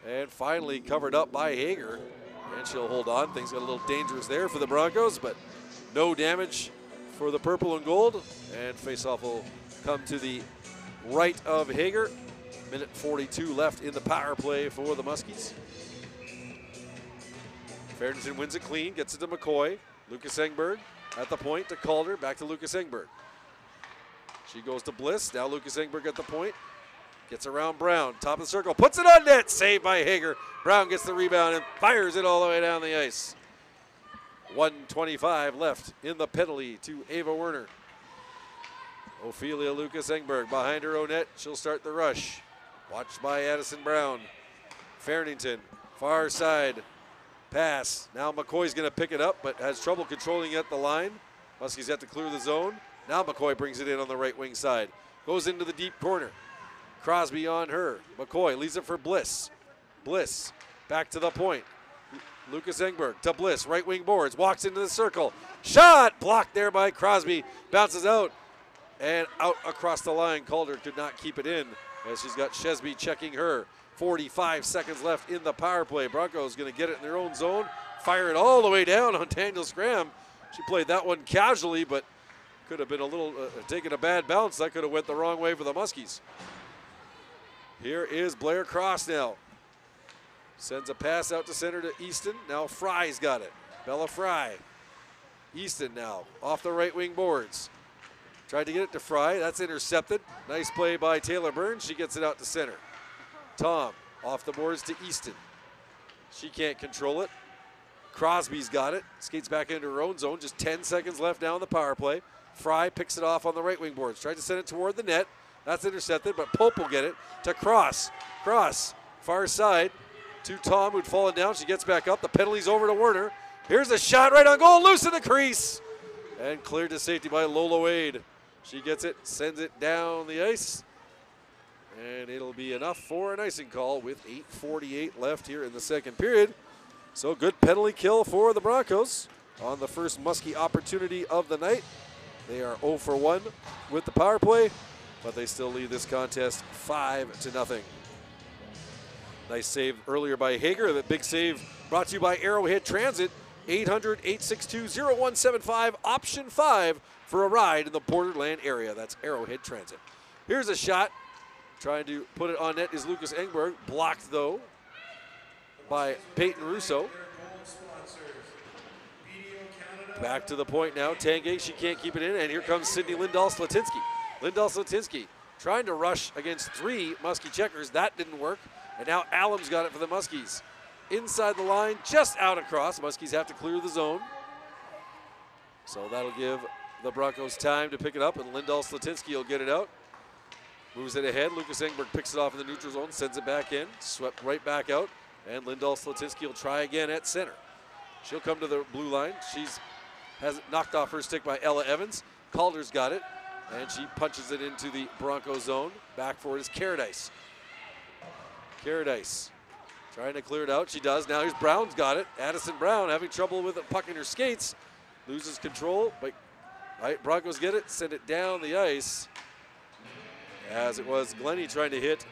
and finally covered up by Hager. And she'll hold on. Things got a little dangerous there for the Broncos, but no damage for the purple and gold. And faceoff will come to the right of Hager. Minute 42 left in the power play for the Muskies. Farrington wins it clean, gets it to McCoy. Lucas Engberg at the point to Calder, back to Lucas Engberg. She goes to Bliss. Now Lucas Engberg at the point. Gets around Brown, top of the circle, puts it on net, saved by Hager. Brown gets the rebound and fires it all the way down the ice. 125 left in the penalty to Ava Werner. Ophelia Lucas Engberg behind her own net. She'll start the rush. Watched by Addison Brown. Farrington, far side. Pass. Now McCoy's going to pick it up, but has trouble controlling at the line. Muskies have to clear the zone. Now McCoy brings it in on the right wing side. Goes into the deep corner. Crosby on her. McCoy leaves it for Bliss. Bliss back to the point. Lucas Engberg to Bliss, right wing boards, walks into the circle. Shot blocked there by Crosby. Bounces out and out across the line. Calder could not keep it in as she's got Shesby checking her. 45 seconds left in the power play. Broncos going to get it in their own zone, fire it all the way down on Daniel Scram. She played that one casually, but could have been a little uh, taking a bad bounce. That could have went the wrong way for the Muskies. Here is Blair Cross now. Sends a pass out to center to Easton. Now Fry's got it. Bella Fry. Easton now off the right wing boards. Tried to get it to Fry. That's intercepted. Nice play by Taylor Burns. She gets it out to center. Tom off the boards to Easton. She can't control it. Crosby's got it. Skates back into her own zone. Just 10 seconds left now in the power play. Fry picks it off on the right wing boards. Tried to send it toward the net. That's intercepted, but Pope will get it to Cross. Cross, far side to Tom, who'd fallen down. She gets back up. The penalty's over to Werner. Here's a shot right on goal, loose in the crease. And cleared to safety by Lola Wade. She gets it, sends it down the ice. And it'll be enough for an icing call with 8.48 left here in the second period. So good penalty kill for the Broncos on the first Muskie opportunity of the night. They are 0 for 1 with the power play, but they still lead this contest 5 to nothing. Nice save earlier by Hager. The big save brought to you by Arrowhead Transit. 800 862 0175, option 5 for a ride in the Borderland area. That's Arrowhead Transit. Here's a shot. Trying to put it on net is Lucas Engberg. Blocked, though, by Peyton Russo. Back to the point now. Tange, she can't keep it in, and here comes Sydney Lindahl Slatinsky. Lindahl Slatinsky trying to rush against three Muskie checkers. That didn't work. And now Allen's got it for the Muskies. Inside the line, just out across. Muskies have to clear the zone. So that'll give the Broncos time to pick it up, and Lindahl Slatinsky will get it out. Moves it ahead. Lucas Engberg picks it off in the neutral zone, sends it back in, swept right back out, and Lindahl Slatinsky will try again at center. She'll come to the blue line. She's has knocked off her stick by Ella Evans. Calder's got it, and she punches it into the Bronco zone. Back for it is Caradice. Caradice trying to clear it out. She does. Now here's Brown's got it. Addison Brown having trouble with a puck in her skates. Loses control, but right, Broncos get it, send it down the ice. As it was Glennie trying to hit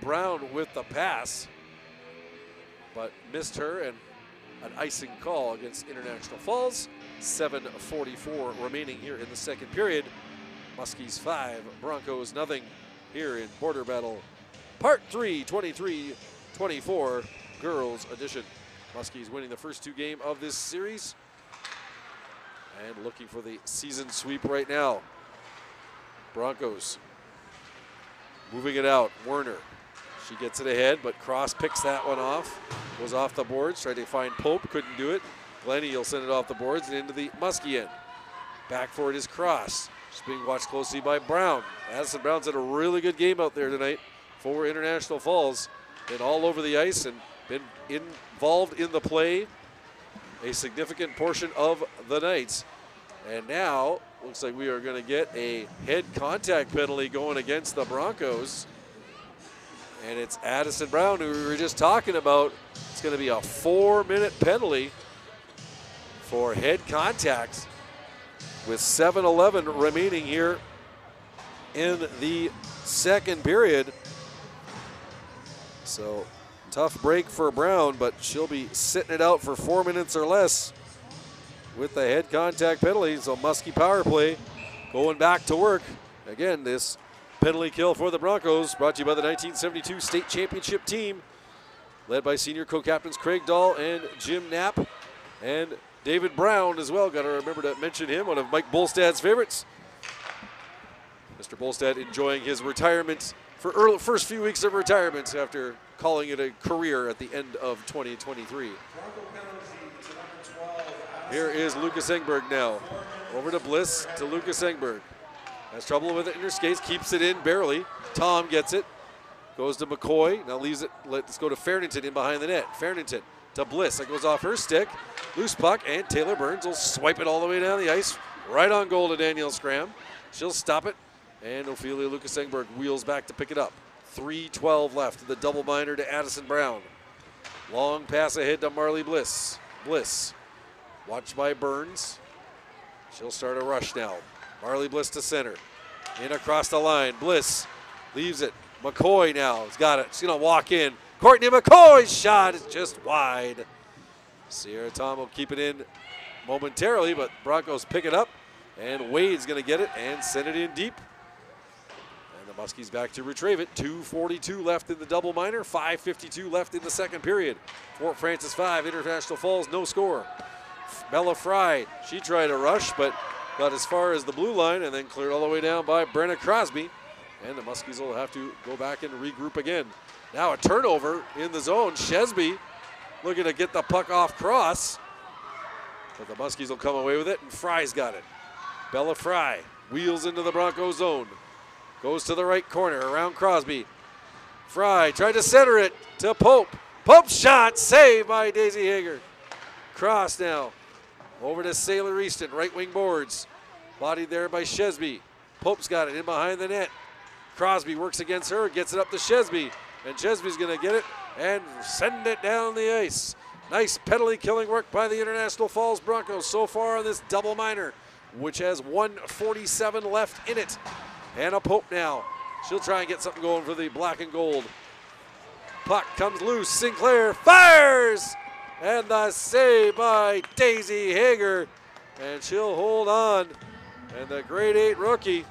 Brown with the pass, but missed her and an icing call against International Falls. 7.44 remaining here in the second period. Muskies 5, Broncos nothing here in Border Battle. Part 3, 23 24, girls edition. Muskies winning the first two game of this series and looking for the season sweep right now. Broncos moving it out. Werner. She gets it ahead, but Cross picks that one off. Goes off the boards, tried to find Pope, couldn't do it. Glennie will send it off the boards and into the Muskie end. Back for it is Cross. She's being watched closely by Brown. Addison Brown's had a really good game out there tonight for International Falls. Been all over the ice and been involved in the play a significant portion of the nights. And now, looks like we are going to get a head contact penalty going against the Broncos. And it's Addison Brown, who we were just talking about. It's going to be a four minute penalty for head contact with 7 11 remaining here in the second period. So tough break for Brown, but she'll be sitting it out for four minutes or less with the head contact penalty. So Muskie power play going back to work. Again, this penalty kill for the Broncos brought to you by the 1972 state championship team led by senior co-captains Craig Dahl and Jim Knapp and David Brown as well. Got to remember to mention him, one of Mike Bolstad's favorites. Mr. Bolstad enjoying his retirement for early, first few weeks of retirement after calling it a career at the end of 2023. Here is Lucas Engberg now. Over to Bliss to Lucas Engberg. Has trouble with it in her skates, keeps it in barely. Tom gets it. Goes to McCoy. Now leaves it. Let's go to Farrington in behind the net. Farrington to Bliss. That goes off her stick. Loose puck, and Taylor Burns will swipe it all the way down the ice. Right on goal to Danielle Scram. She'll stop it. And Ophelia Lucas Engberg wheels back to pick it up. 3.12 left. The double binder to Addison Brown. Long pass ahead to Marley Bliss. Bliss, watched by Burns. She'll start a rush now. Marley Bliss to center. In across the line. Bliss leaves it. McCoy now has got it. She's going to walk in. Courtney McCoy's shot is just wide. Sierra Tom will keep it in momentarily, but Broncos pick it up. And Wade's going to get it and send it in deep. And the Muskies back to retrieve it. 2.42 left in the double minor, 5.52 left in the second period. Fort Frances 5, International Falls, no score. Bella Fry, she tried to rush, but got as far as the blue line and then cleared all the way down by Brenna Crosby. And the Muskies will have to go back and regroup again. Now a turnover in the zone. Shesby looking to get the puck off cross. But the Muskies will come away with it, and Fry's got it. Bella Fry wheels into the Broncos zone. Goes to the right corner around Crosby. Fry tried to center it to Pope. Pope shot, saved by Daisy Hager. Cross now. Over to Sailor Easton, right wing boards. Bodied there by Shesby. Pope's got it in behind the net. Crosby works against her, gets it up to Shesby. And Shesby's going to get it and send it down the ice. Nice penalty killing work by the International Falls Broncos so far on this double minor, which has 147 left in it. Hannah Pope now. She'll try and get something going for the black and gold. Puck comes loose. Sinclair fires! And the save by Daisy Hager. And she'll hold on. And the grade eight rookie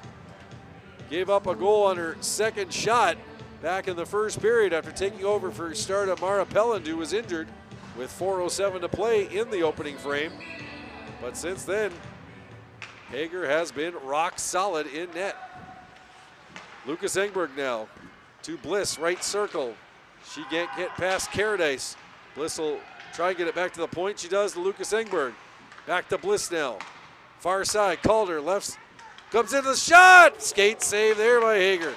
gave up a goal on her second shot back in the first period after taking over for start Mara Pelland, who was injured with 4.07 to play in the opening frame. But since then, Hager has been rock solid in net. Lucas Engberg now to Bliss, right circle. She can't get past Caradice. Bliss will try and get it back to the point. She does to Lucas Engberg. Back to Bliss now. Far side, Calder, left, comes into the shot. Skate save there by Hager.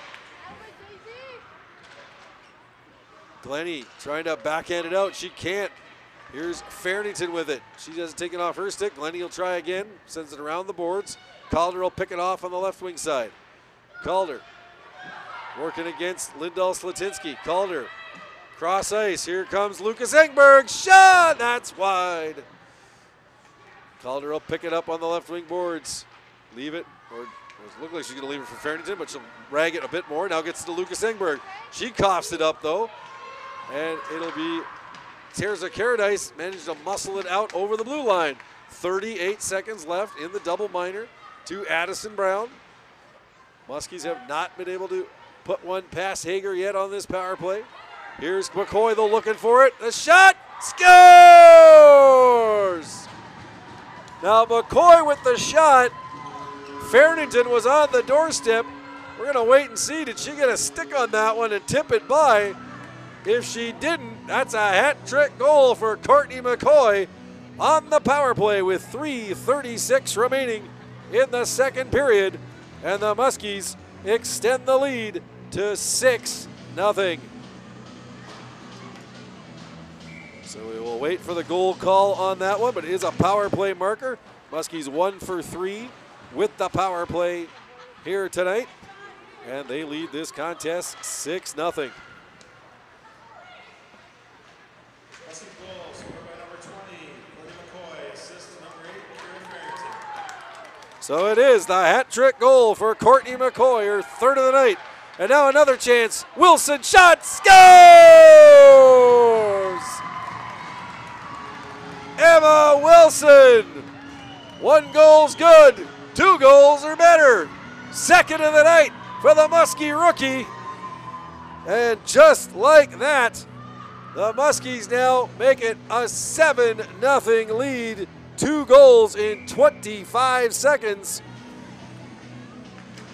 Glenny trying to backhand it out. She can't. Here's Farrington with it. She doesn't take it off her stick. Glenny will try again. Sends it around the boards. Calder will pick it off on the left wing side. Calder working against Lindahl Slatinsky. Calder cross ice. Here comes Lucas Engberg. Shot! That's wide. Calder will pick it up on the left wing boards. Leave it, or it like she's going to leave it for Farrington, but she'll rag it a bit more. Now gets to Lucas Engberg. She coughs it up though, and it'll be Terza Caradice managed to muscle it out over the blue line. 38 seconds left in the double minor to Addison Brown. Muskies have not been able to put one past Hager yet on this power play. Here's McCoy, though, looking for it. The shot scores! Now McCoy with the shot. Farrington was on the doorstep. We're going to wait and see. Did she get a stick on that one and tip it by? If she didn't, that's a hat trick goal for Courtney McCoy on the power play with 3.36 remaining in the second period. And the Muskies extend the lead to 6 0. So we will wait for the goal call on that one, but it is a power play marker. Muskies one for three with the power play here tonight. And they lead this contest 6 0. Muskie goal scored by number 20, Courtney McCoy. Assist to number 8, Kieran Farrington. So it is the hat trick goal for Courtney McCoy, her third of the night. And now another chance. Wilson shot scores! Emma Wilson. One goal's good. Two goals are better. Second of the night for the Muskie rookie. And just like that, the Muskies now make it a 7 0 lead. Two goals in 25 seconds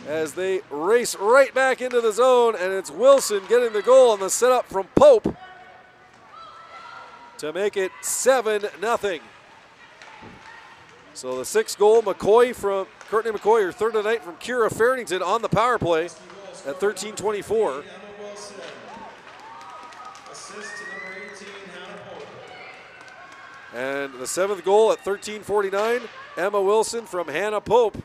as they race right back into the zone, and it's Wilson getting the goal on the setup from Pope to make it 7 0. So the sixth goal, McCoy from Courtney McCoy, her third of the night from Kira Farrington on the power play at 1324. Emma Wilson. Assist to number 18, Hannah Pope. And the seventh goal at 1349, Emma Wilson from Hannah Pope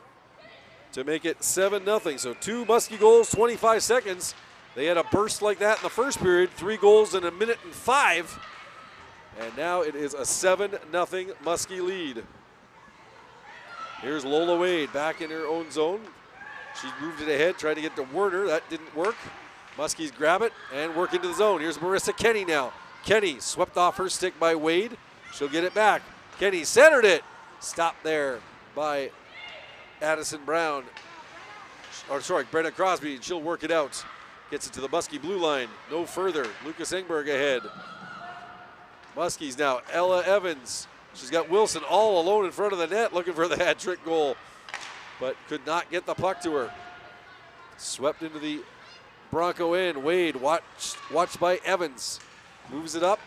to make it 7 0. So two Muskie goals, 25 seconds. They had a burst like that in the first period, three goals in a minute and five. And now it is a 7 0 Muskie lead. Here's Lola Wade back in her own zone. She moved it ahead, tried to get to Werner. That didn't work. Muskies grab it and work into the zone. Here's Marissa Kenny now. Kenny swept off her stick by Wade. She'll get it back. Kenny centered it. Stopped there by Addison Brown. Or sorry, Brenda Crosby, and she'll work it out. Gets it to the Muskie blue line. No further. Lucas Engberg ahead. Muskies now. Ella Evans. She's got Wilson all alone in front of the net looking for the hat trick goal, but could not get the puck to her. Swept into the Bronco end. Wade watched, watched by Evans. Moves it up.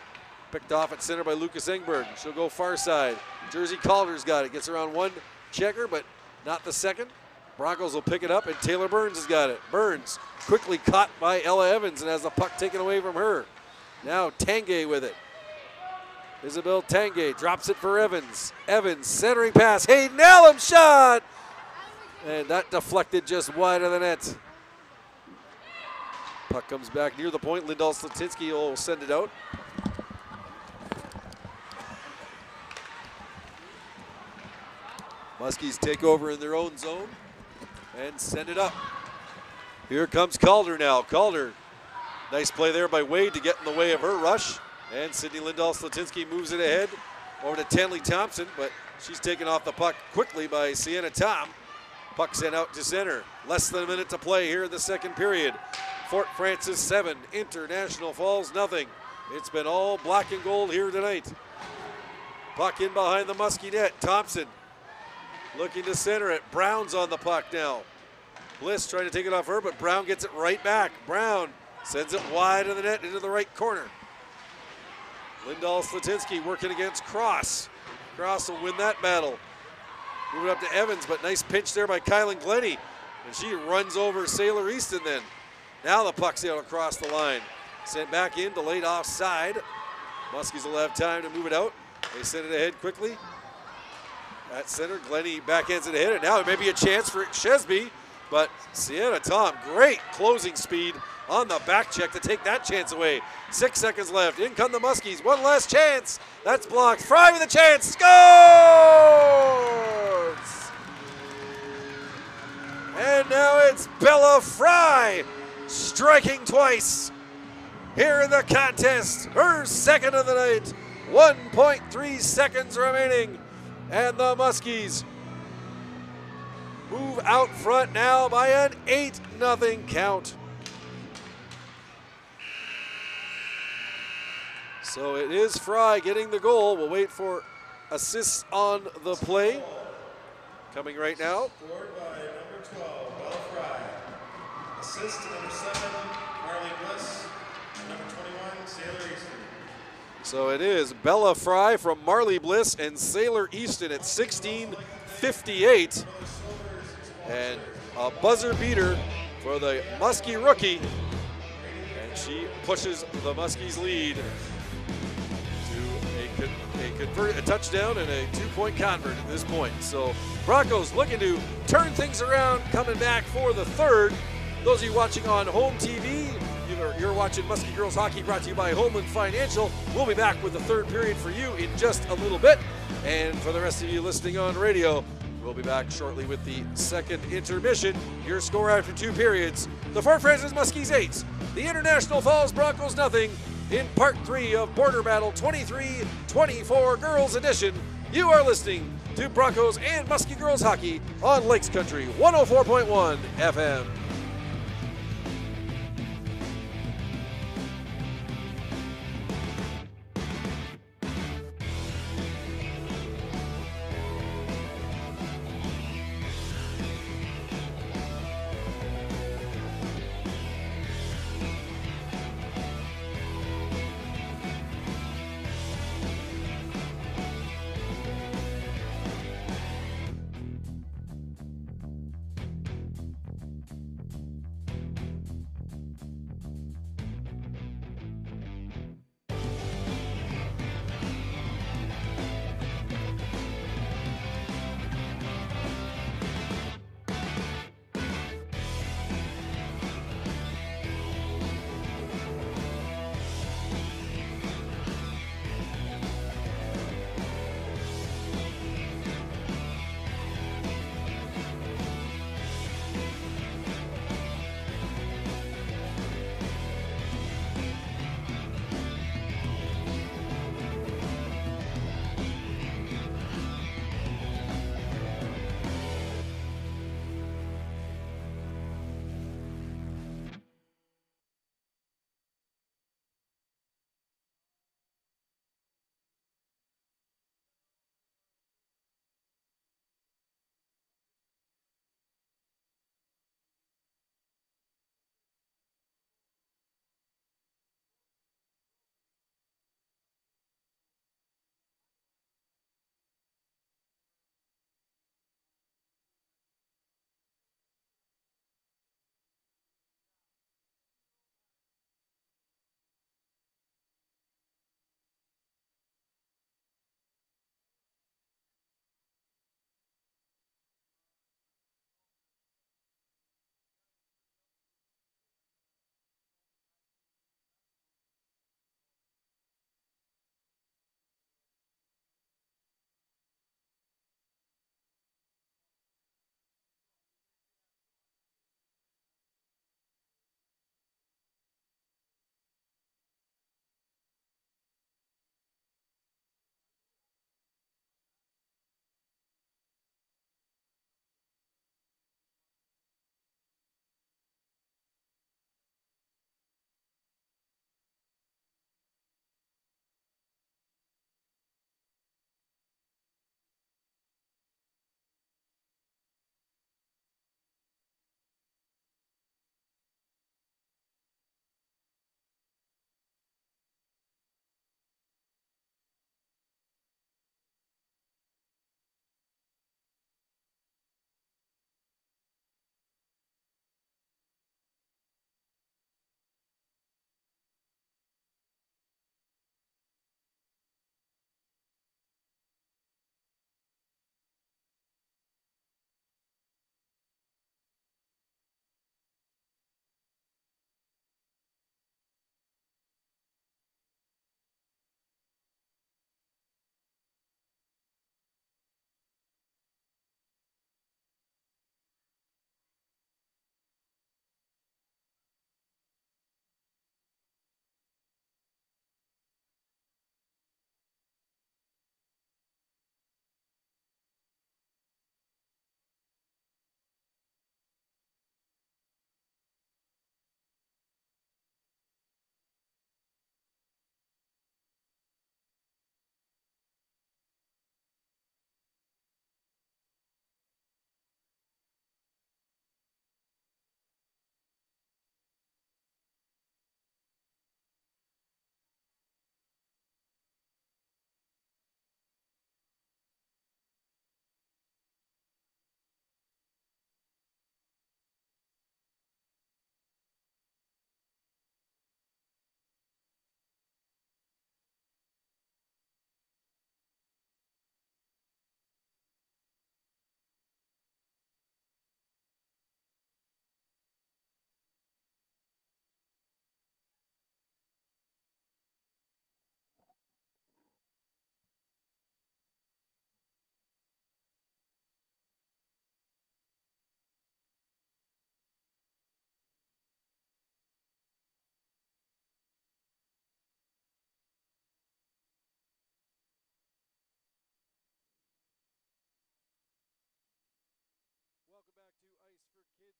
Picked off at center by Lucas Engberg. She'll go far side. Jersey Calder's got it. Gets around one checker, but not the second. Broncos will pick it up, and Taylor Burns has got it. Burns quickly caught by Ella Evans and has the puck taken away from her. Now Tanguay with it. Isabel Tanguay drops it for Evans. Evans centering pass. Hayden Allen shot! And that deflected just wide of the net. Puck comes back near the point. Lindahl Slatinsky will send it out. Muskies take over in their own zone and send it up. Here comes Calder now. Calder, nice play there by Wade to get in the way of her rush. And Sydney Lindahl Slatinsky moves it ahead over to Tenley Thompson, but she's taken off the puck quickly by Sienna Tom. Puck sent out to center. Less than a minute to play here in the second period. Fort Frances 7, International Falls nothing. It's been all black and gold here tonight. Puck in behind the Muskie net. Thompson looking to center it. Brown's on the puck now. Bliss trying to take it off her, but Brown gets it right back. Brown sends it wide of the net into the right corner. Lindahl Slatinsky working against Cross. Cross will win that battle. Moving up to Evans, but nice pinch there by Kylan Glenny. And she runs over Sailor Easton then. Now the puck's out across the line. Sent back in, delayed offside. Muskies will have time to move it out. They send it ahead quickly. At center, Glenny backhands it ahead, and now it may be a chance for Chesby, but Sienna Tom, great closing speed on the back check to take that chance away. Six seconds left. In come the Muskies. One last chance. That's blocked. Fry with a chance. Scores! And now it's Bella Fry striking twice here in the contest. Her second of the night. 1.3 seconds remaining. And the Muskies move out front now by an 8 0 count. So it is Fry getting the goal. We'll wait for assists on the play. Coming right now. Scored by number 12, Bella Fry. Assist number 7, So it is Bella Fry from Marley Bliss and Sailor Easton at 16:58, and a buzzer beater for the Muskie rookie, and she pushes the Muskies lead to a, a convert a touchdown and a two-point convert at this point. So Broncos looking to turn things around, coming back for the third. Those of you watching on home TV, you're, you're watching Muskie Girls Hockey brought to you by Homeland Financial. We'll be back with the third period for you in just a little bit. And for the rest of you listening on radio, we'll be back shortly with the second intermission. Your score after two periods. The Fort Frances Muskies 8, the International Falls Broncos nothing in part three of Border Battle 23 24 Girls Edition. You are listening to Broncos and Muskie Girls Hockey on Lakes Country 104.1 FM.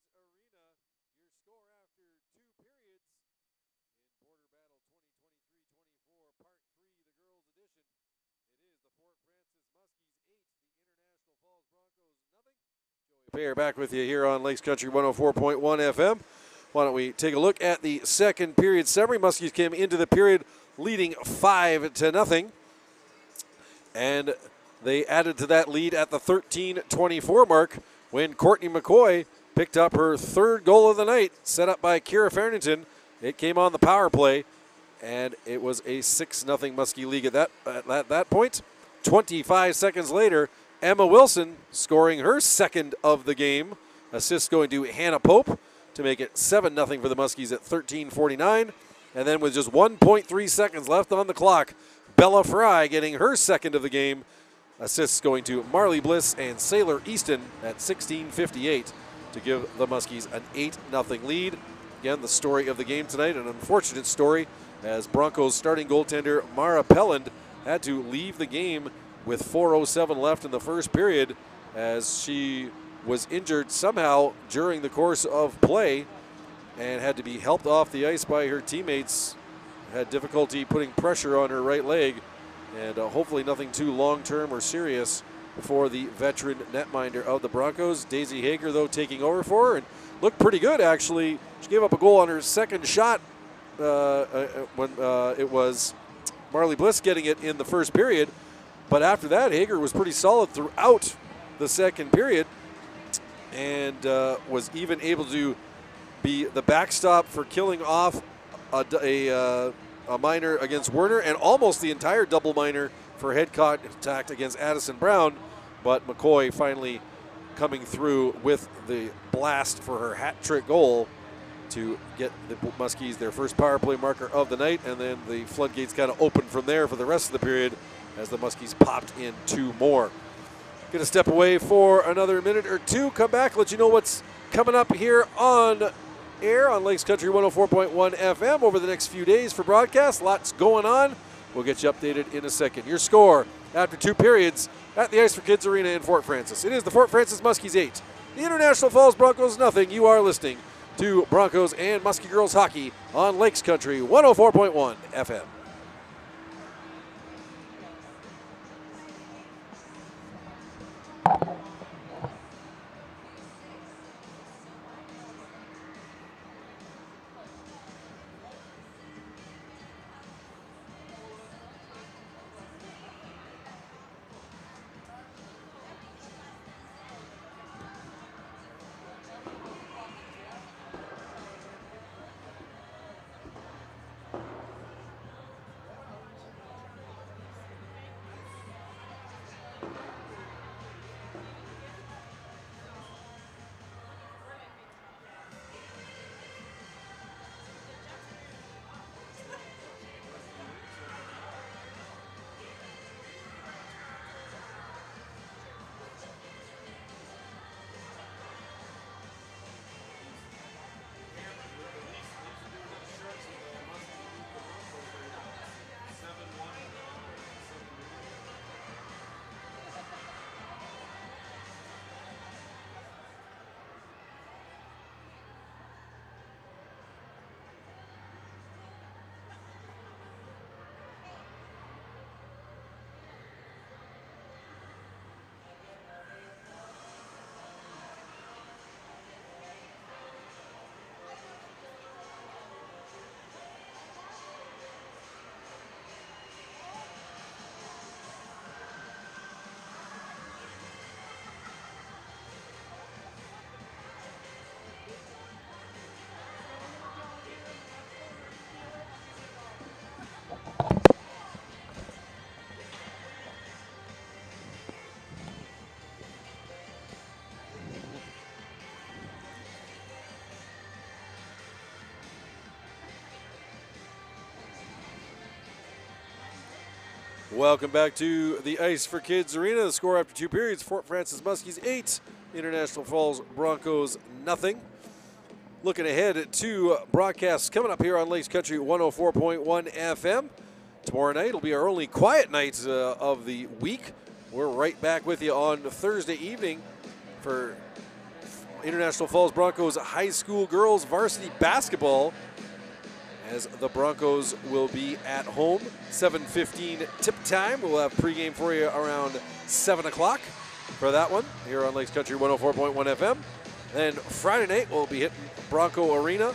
Kids Arena. Your score after two periods in Border Battle 2023-24, Part 3, the girls' edition. It is the Fort Frances Muskies 8, the International Falls Broncos nothing. Joey Payer back with you here on Lakes Country 104.1 FM. Why don't we take a look at the second period summary? Muskies came into the period leading 5 to nothing. And they added to that lead at the 13 24 mark when Courtney McCoy picked up her third goal of the night, set up by Kira Farrington. It came on the power play, and it was a 6 0 Muskie League at that, at that point. 25 seconds later, Emma Wilson scoring her second of the game. Assist going to Hannah Pope to make it 7 0 for the Muskies at 13:49. And then with just 1.3 seconds left on the clock, Bella Fry getting her second of the game. Assists going to Marley Bliss and Sailor Easton at 16:58 to give the Muskies an 8 0 lead. Again, the story of the game tonight, an unfortunate story as Broncos starting goaltender Mara Pelland had to leave the game with 4.07 left in the first period as she was injured somehow during the course of play and had to be helped off the ice by her teammates. Had difficulty putting pressure on her right leg, and uh, hopefully nothing too long term or serious for the veteran netminder of the Broncos. Daisy Hager, though, taking over for her and looked pretty good actually. She gave up a goal on her second shot uh, uh, when uh, it was Marley Bliss getting it in the first period. But after that, Hager was pretty solid throughout the second period and uh, was even able to be the backstop for killing off a, a, uh, a minor against Werner and almost the entire double minor for head contact against Addison Brown. But McCoy finally coming through with the blast for her hat trick goal to get the Muskies their first power play marker of the night. And then the floodgates kind of opened from there for the rest of the period as the Muskies popped in two more. Gonna step away for another minute or two. Come back, let you know what's coming up here on air on Lakes Country 104.1 FM over the next few days for broadcast. Lots going on. We'll get you updated in a second. Your score after two periods at the Ice for Kids Arena in Fort Frances. It is the Fort Frances Muskies 8, the International Falls Broncos nothing. You are listening to Broncos and Muskie Girls hockey on Lakes Country 104.1 FM. Welcome back to the Ice for Kids Arena. The score after two periods Fort Frances Muskies 8, International Falls Broncos nothing. Looking ahead to broadcasts coming up here on Lakes Country 104.1 FM. Tomorrow night will be our only quiet night uh, of the week. We're right back with you on Thursday evening for International Falls Broncos high school girls varsity basketball as the Broncos will be at home. 7.15 tip time. We'll have pregame for you around 7 o'clock for that one here on Lakes Country 104.1 FM. Then Friday night we'll be hitting Bronco Arena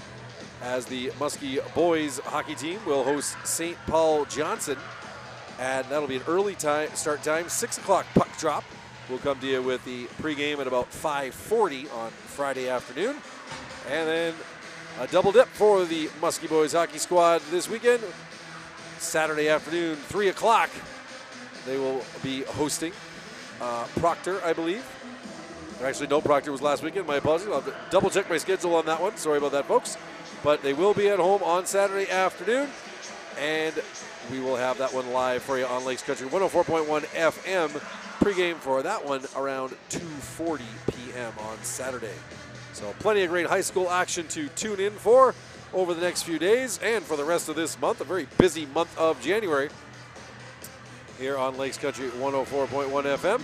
as the Muskie boys hockey team will host St. Paul Johnson. And that'll be an early time start time, 6 o'clock puck drop. We'll come to you with the pregame at about 5:40 on Friday afternoon, and then a double dip for the Muskie Boys hockey squad this weekend. Saturday afternoon, 3 o'clock, they will be hosting uh, Proctor, I believe. Actually, no, Proctor was last weekend. My apologies. I'll double check my schedule on that one. Sorry about that, folks. But they will be at home on Saturday afternoon, and we will have that one live for you on Lakes Country 104.1 FM. Pregame for that one around 2:40 p.m. on Saturday. So plenty of great high school action to tune in for over the next few days and for the rest of this month, a very busy month of January here on Lakes Country 104.1 FM.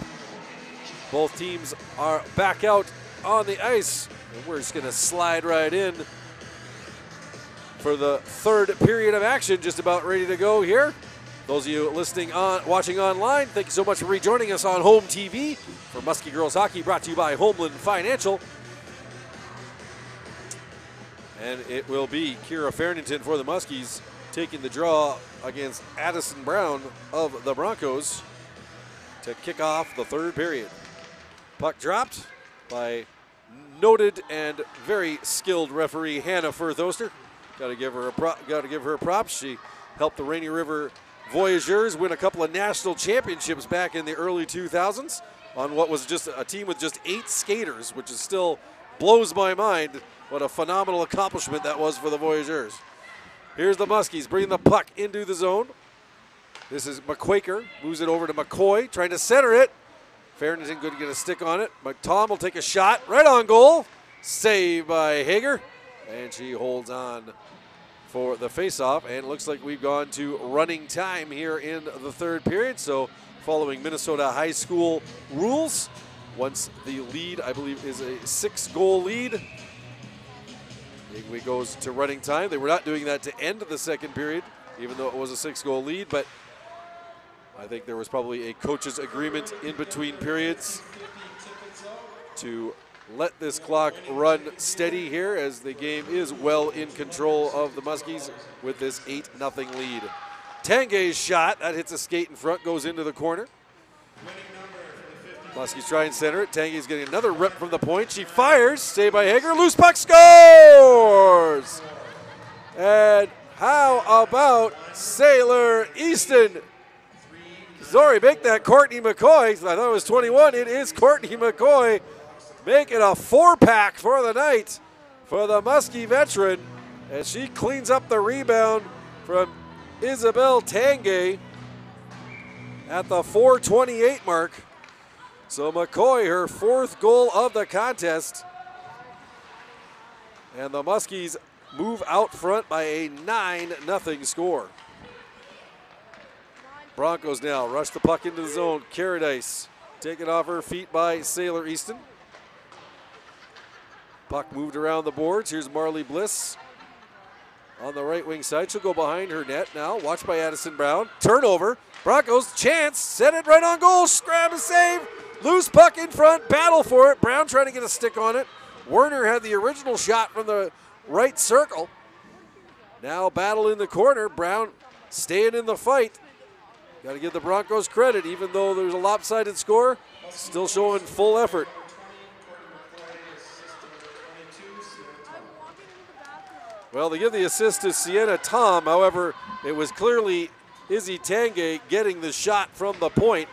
Both teams are back out on the ice, and we're just going to slide right in for the third period of action, just about ready to go here. Those of you listening on, watching online, thank you so much for rejoining us on Home TV for Muskie Girls Hockey, brought to you by Homeland Financial. And it will be Kira Farrington for the Muskies taking the draw against Addison Brown of the Broncos to kick off the third period. Puck dropped by noted and very skilled referee Hannah Firthoster. Got to give her a prop, got to give her props. She helped the Rainy River Voyageurs win a couple of national championships back in the early 2000s on what was just a team with just eight skaters, which is still blows my mind. What a phenomenal accomplishment that was for the Voyageurs. Here's the Muskies bringing the puck into the zone. This is McQuaker, moves it over to McCoy, trying to center it. Farron isn't going to get a stick on it. But Tom will take a shot right on goal. Saved by Hager. And she holds on for the faceoff. And looks like we've gone to running time here in the third period. So, following Minnesota High School rules, once the lead, I believe, is a six goal lead, it goes to running time. They were not doing that to end the second period, even though it was a six goal lead. But I think there was probably a coach's agreement in between periods to let this clock run steady here as the game is well in control of the Muskies with this 8 0 lead. Tanguay's shot, that hits a skate in front, goes into the corner. Muskies try and center it. Tanguay's getting another rip from the point. She fires, saved by Hager. Loose puck scores! And how about Sailor Easton? Sorry, make that Courtney McCoy. I thought it was 21. It is Courtney McCoy making a four pack for the night for the Muskie veteran. And she cleans up the rebound from Isabel Tanguay at the 428 mark. So McCoy, her fourth goal of the contest. And the Muskies move out front by a 9 0 score. Broncos now rush the puck into the zone. Caradice taken off her feet by Sailor Easton. Puck moved around the boards. Here's Marley Bliss on the right wing side. She'll go behind her net now. Watched by Addison Brown. Turnover. Broncos chance. Set it right on goal. Grab a save. Loose puck in front. Battle for it. Brown trying to get a stick on it. Werner had the original shot from the right circle. Now battle in the corner. Brown staying in the fight. Got to give the Broncos credit, even though there's a lopsided score, still showing full effort. Well, they give the assist to Sienna Tom. However, it was clearly Izzy Tanguay getting the shot from the point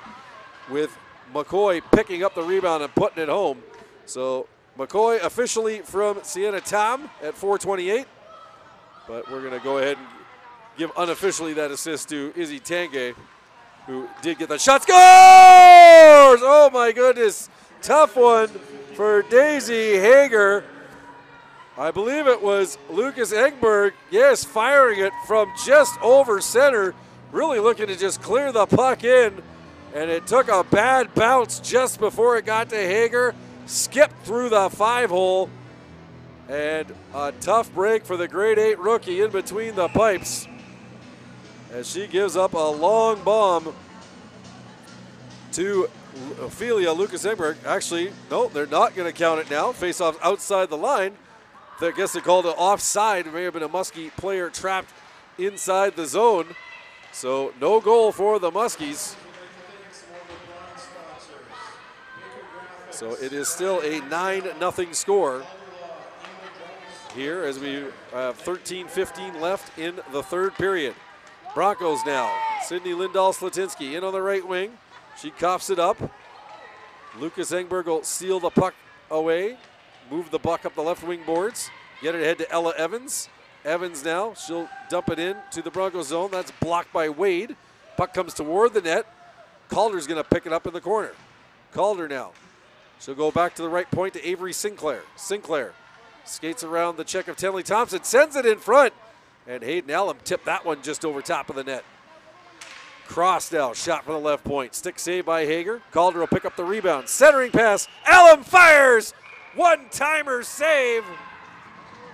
with McCoy picking up the rebound and putting it home. So McCoy officially from Sienna Tom at 428. But we're going to go ahead and give unofficially that assist to Izzy Tanguay, who did get the shot. Scores! Oh my goodness. Tough one for Daisy Hager. I believe it was Lucas Engberg, yes, firing it from just over center, really looking to just clear the puck in. And it took a bad bounce just before it got to Hager. skipped through the five hole. And a tough break for the grade eight rookie in between the pipes as she gives up a long bomb to Ophelia Lucas Engberg. Actually, no, they're not going to count it now. Face off outside the line. I guess they called it offside. It may have been a Muskie player trapped inside the zone. So no goal for the Muskies. So it is still a 9 0 score here as we have 13 15 left in the third period. Broncos now. Sydney Lindahl Slatinsky in on the right wing. She coughs it up. Lucas Engberg will seal the puck away, move the puck up the left wing boards, get it ahead to Ella Evans. Evans now, she'll dump it in to the Broncos zone. That's blocked by Wade. Puck comes toward the net. Calder's going to pick it up in the corner. Calder now. She'll go back to the right point to Avery Sinclair. Sinclair skates around the check of Tenley Thompson, sends it in front, and Hayden Allen tipped that one just over top of the net. Cross now, shot from the left point. Stick save by Hager. Calder will pick up the rebound. Centering pass. Allen fires. One timer save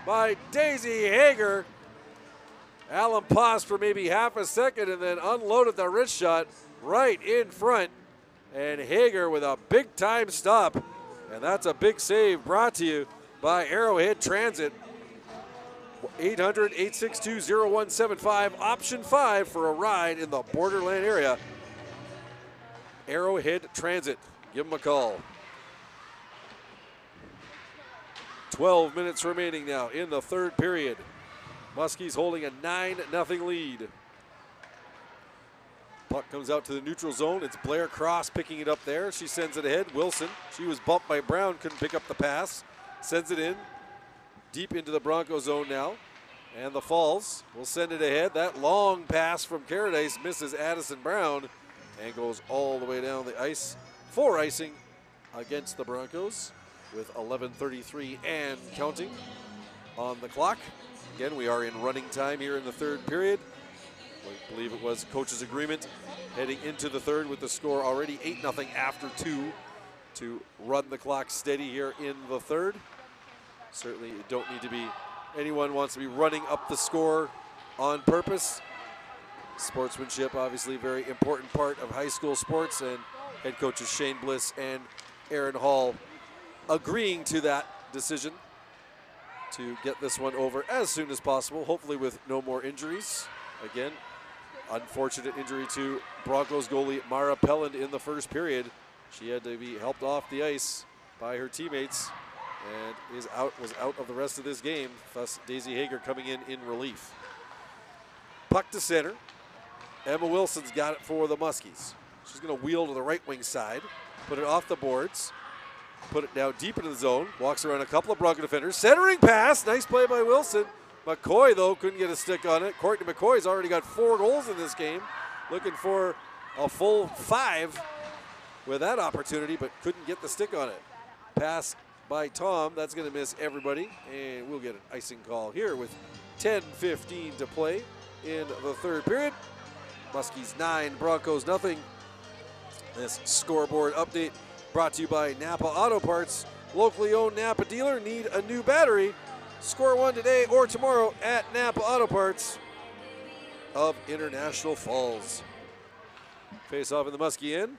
by Daisy Hager. Allen paused for maybe half a second and then unloaded the wrist shot right in front. And Hager with a big time stop. And that's a big save brought to you by Arrowhead Transit. 800 862 0175, option 5 for a ride in the borderland area. Arrowhead Transit. Give them a call. 12 minutes remaining now in the third period. Muskies holding a 9 0 lead. Puck comes out to the neutral zone. It's Blair Cross picking it up there. She sends it ahead. Wilson, she was bumped by Brown, couldn't pick up the pass. Sends it in deep into the Bronco zone now. And the Falls will send it ahead. That long pass from Caradice misses Addison Brown and goes all the way down the ice for icing against the Broncos with 11.33 and counting on the clock. Again, we are in running time here in the third period. I believe it was coach's agreement heading into the third with the score already 8 0 after two to run the clock steady here in the third. Certainly, don't need to be, anyone wants to be running up the score on purpose. Sportsmanship, obviously, a very important part of high school sports, and head coaches Shane Bliss and Aaron Hall agreeing to that decision to get this one over as soon as possible, hopefully with no more injuries. Again, unfortunate injury to Broncos goalie Mara Pelland in the first period. She had to be helped off the ice by her teammates and is out was out of the rest of this game. Thus, Daisy Hager coming in in relief. Puck to center. Emma Wilson's got it for the Muskies. She's going to wheel to the right wing side, put it off the boards, put it now deep into the zone. Walks around a couple of Bronco defenders. Centering pass. Nice play by Wilson. McCoy, though, couldn't get a stick on it. Courtney McCoy's already got four goals in this game. Looking for a full five with that opportunity, but couldn't get the stick on it. Pass by Tom. That's going to miss everybody, and we'll get an icing call here with 10-15 to play in the third period. Muskies 9, Broncos nothing. This scoreboard update brought to you by Napa Auto Parts. Locally owned Napa dealer. Need a new battery? Score one today or tomorrow at Napa Auto Parts of International Falls. Face off in the Muskie end.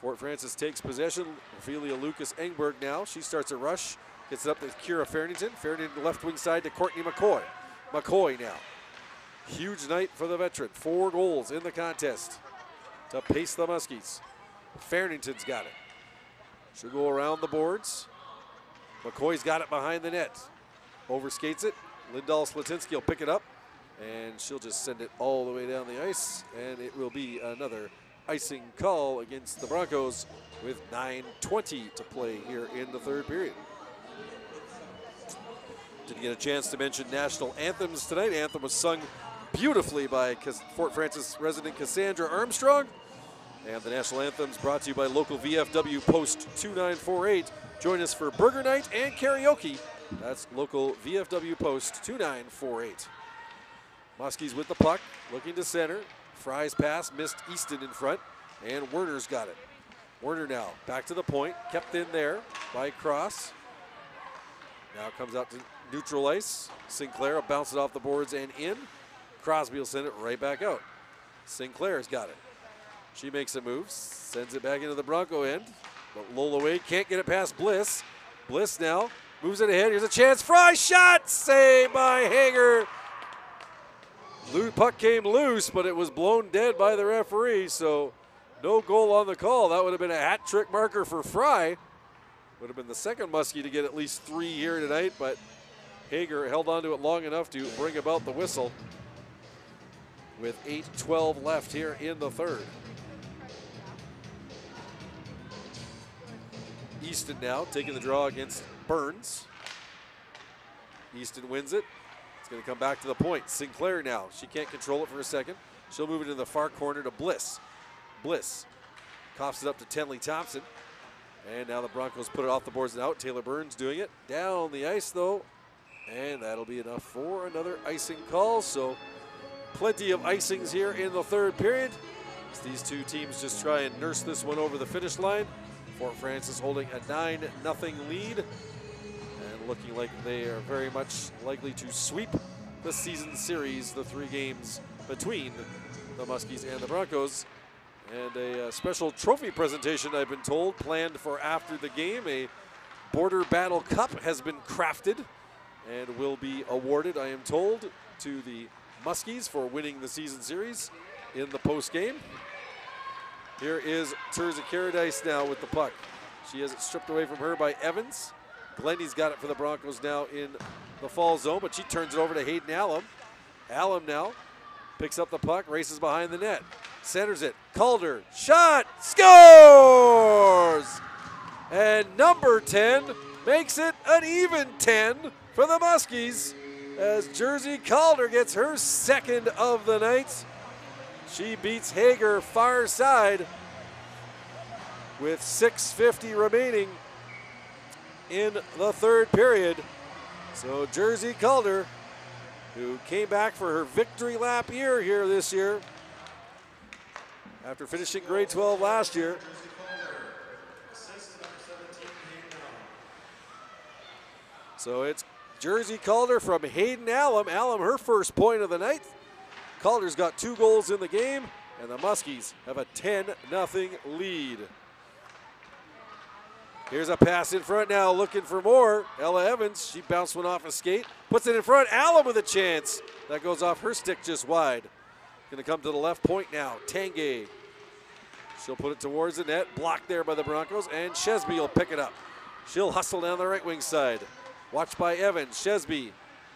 Fort Frances takes possession. Ophelia Lucas Engberg now. She starts a rush. Gets it up to Kira Farrington. Farrington left wing side to Courtney McCoy. McCoy now. Huge night for the veteran. Four goals in the contest to pace the Muskies. Farrington's got it. She'll go around the boards. McCoy's got it behind the net. Overskates it. Lindahl Slatinsky will pick it up, and she'll just send it all the way down the ice, and it will be another icing call against the Broncos with 9.20 to play here in the third period. Didn't get a chance to mention national anthems tonight. Anthem was sung beautifully by Fort Frances resident Cassandra Armstrong. And the national anthems brought to you by local VFW Post 2948. Join us for Burger Night and karaoke. That's local VFW Post 2948. Muskies with the puck, looking to center. Fry's pass missed Easton in front, and Werner's got it. Werner now back to the point, kept in there by Cross. Now comes out to neutral ice. Sinclair will bounce it off the boards and in. Crosby will send it right back out. Sinclair's got it. She makes a move, sends it back into the Bronco end. But Lola Wade can't get it past Bliss. Bliss now moves it ahead. Here's a chance. Fry shot! Saved by Hager. Puck came loose, but it was blown dead by the referee, so no goal on the call. That would have been a hat trick marker for Fry. Would have been the second Muskie to get at least three here tonight, but Hager held on to it long enough to bring about the whistle with 8-12 left here in the third. Easton now taking the draw against Burns. Easton wins it. It's going to come back to the point. Sinclair now. She can't control it for a second. She'll move it in the far corner to Bliss. Bliss coughs it up to Tenley Thompson. And now the Broncos put it off the boards and out. Taylor Burns doing it. Down the ice though. And that'll be enough for another icing call. So plenty of icings here in the third period. As these two teams just try and nurse this one over the finish line. Fort Frances holding a 9 0 lead looking like they are very much likely to sweep the season series, the three games between the Muskies and the Broncos. And a uh, special trophy presentation, I've been told, planned for after the game. A Border Battle Cup has been crafted and will be awarded, I am told, to the Muskies for winning the season series in the post game. Here is Terza Caradice now with the puck. She has it stripped away from her by Evans. Glendy's got it for the Broncos now in the fall zone, but she turns it over to Hayden Allum. Allum now picks up the puck, races behind the net, centers it. Calder, shot, scores! And number 10 makes it an even 10 for the Muskies as Jersey Calder gets her second of the night. She beats Hager far side with 6.50 remaining in the third period. So Jersey Calder, who came back for her victory lap year here this year, after finishing grade 12 last year, So it's Jersey Calder from Hayden Allum. Allum, her first point of the night. Calder's got two goals in the game, and the Muskies have a 10 0 lead. Here's a pass in front now, looking for more. Ella Evans, she bounced one off a skate, puts it in front. Allum with a chance. That goes off her stick just wide. Going to come to the left point now. Tanguay. She'll put it towards the net, blocked there by the Broncos, and Chesby will pick it up. She'll hustle down the right wing side. Watched by Evans. Chesby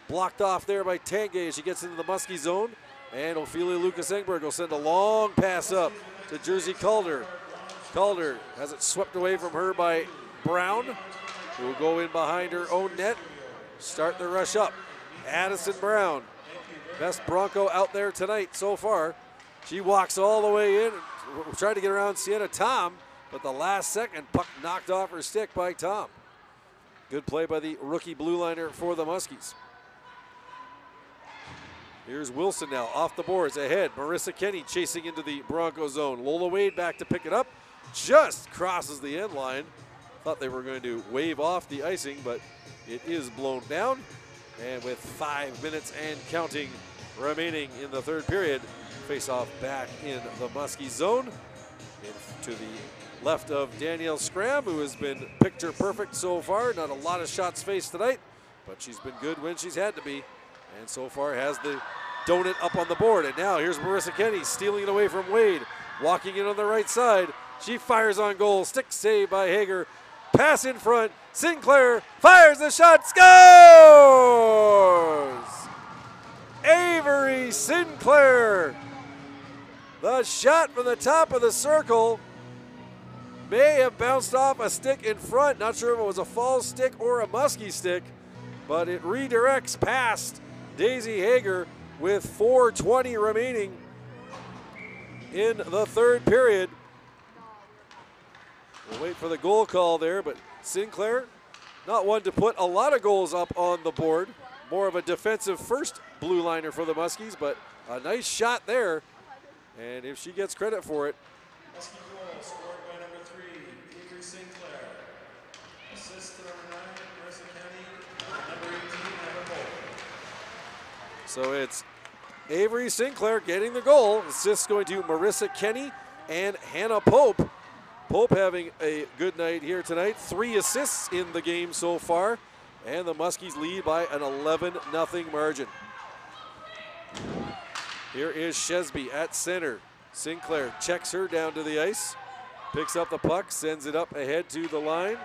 blocked off there by Tanguay as she gets into the Muskie zone. And Ophelia Lucas Engberg will send a long pass up to Jersey Calder. Calder has it swept away from her by Brown, who will go in behind her own net. Start the rush up. Addison Brown, best Bronco out there tonight so far. She walks all the way in, trying to get around Sienna Tom, but the last second puck knocked off her stick by Tom. Good play by the rookie blue liner for the Muskies. Here's Wilson now off the boards ahead. Marissa Kenny chasing into the Bronco zone. Lola Wade back to pick it up. Just crosses the end line. Thought they were going to wave off the icing, but it is blown down. And with five minutes and counting remaining in the third period, face off back in the Muskie zone. To the left of Danielle Scram, who has been picture perfect so far. Not a lot of shots faced tonight, but she's been good when she's had to be. And so far has the donut up on the board. And now here's Marissa Kenny stealing it away from Wade. Walking in on the right side. She fires on goal. Stick save by Hager. Pass in front. Sinclair fires the shot. Scores! Avery Sinclair. The shot from the top of the circle may have bounced off a stick in front. Not sure if it was a Falls stick or a musky stick, but it redirects past Daisy Hager with 4.20 remaining in the third period. We'll wait for the goal call there, but Sinclair, not one to put a lot of goals up on the board. More of a defensive first blue liner for the Muskies, but a nice shot there. And if she gets credit for it, Muskie goal scored by number three, Sinclair. Assist to number nine, Marissa Kenny. Number 18, Hannah Pope. So it's Avery Sinclair getting the goal. Assists going to Marissa Kenny and Hannah Pope. Pope having a good night here tonight. Three assists in the game so far. And the Muskies lead by an 11 0 margin. Here is Shesby at center. Sinclair checks her down to the ice, picks up the puck, sends it up ahead to the line.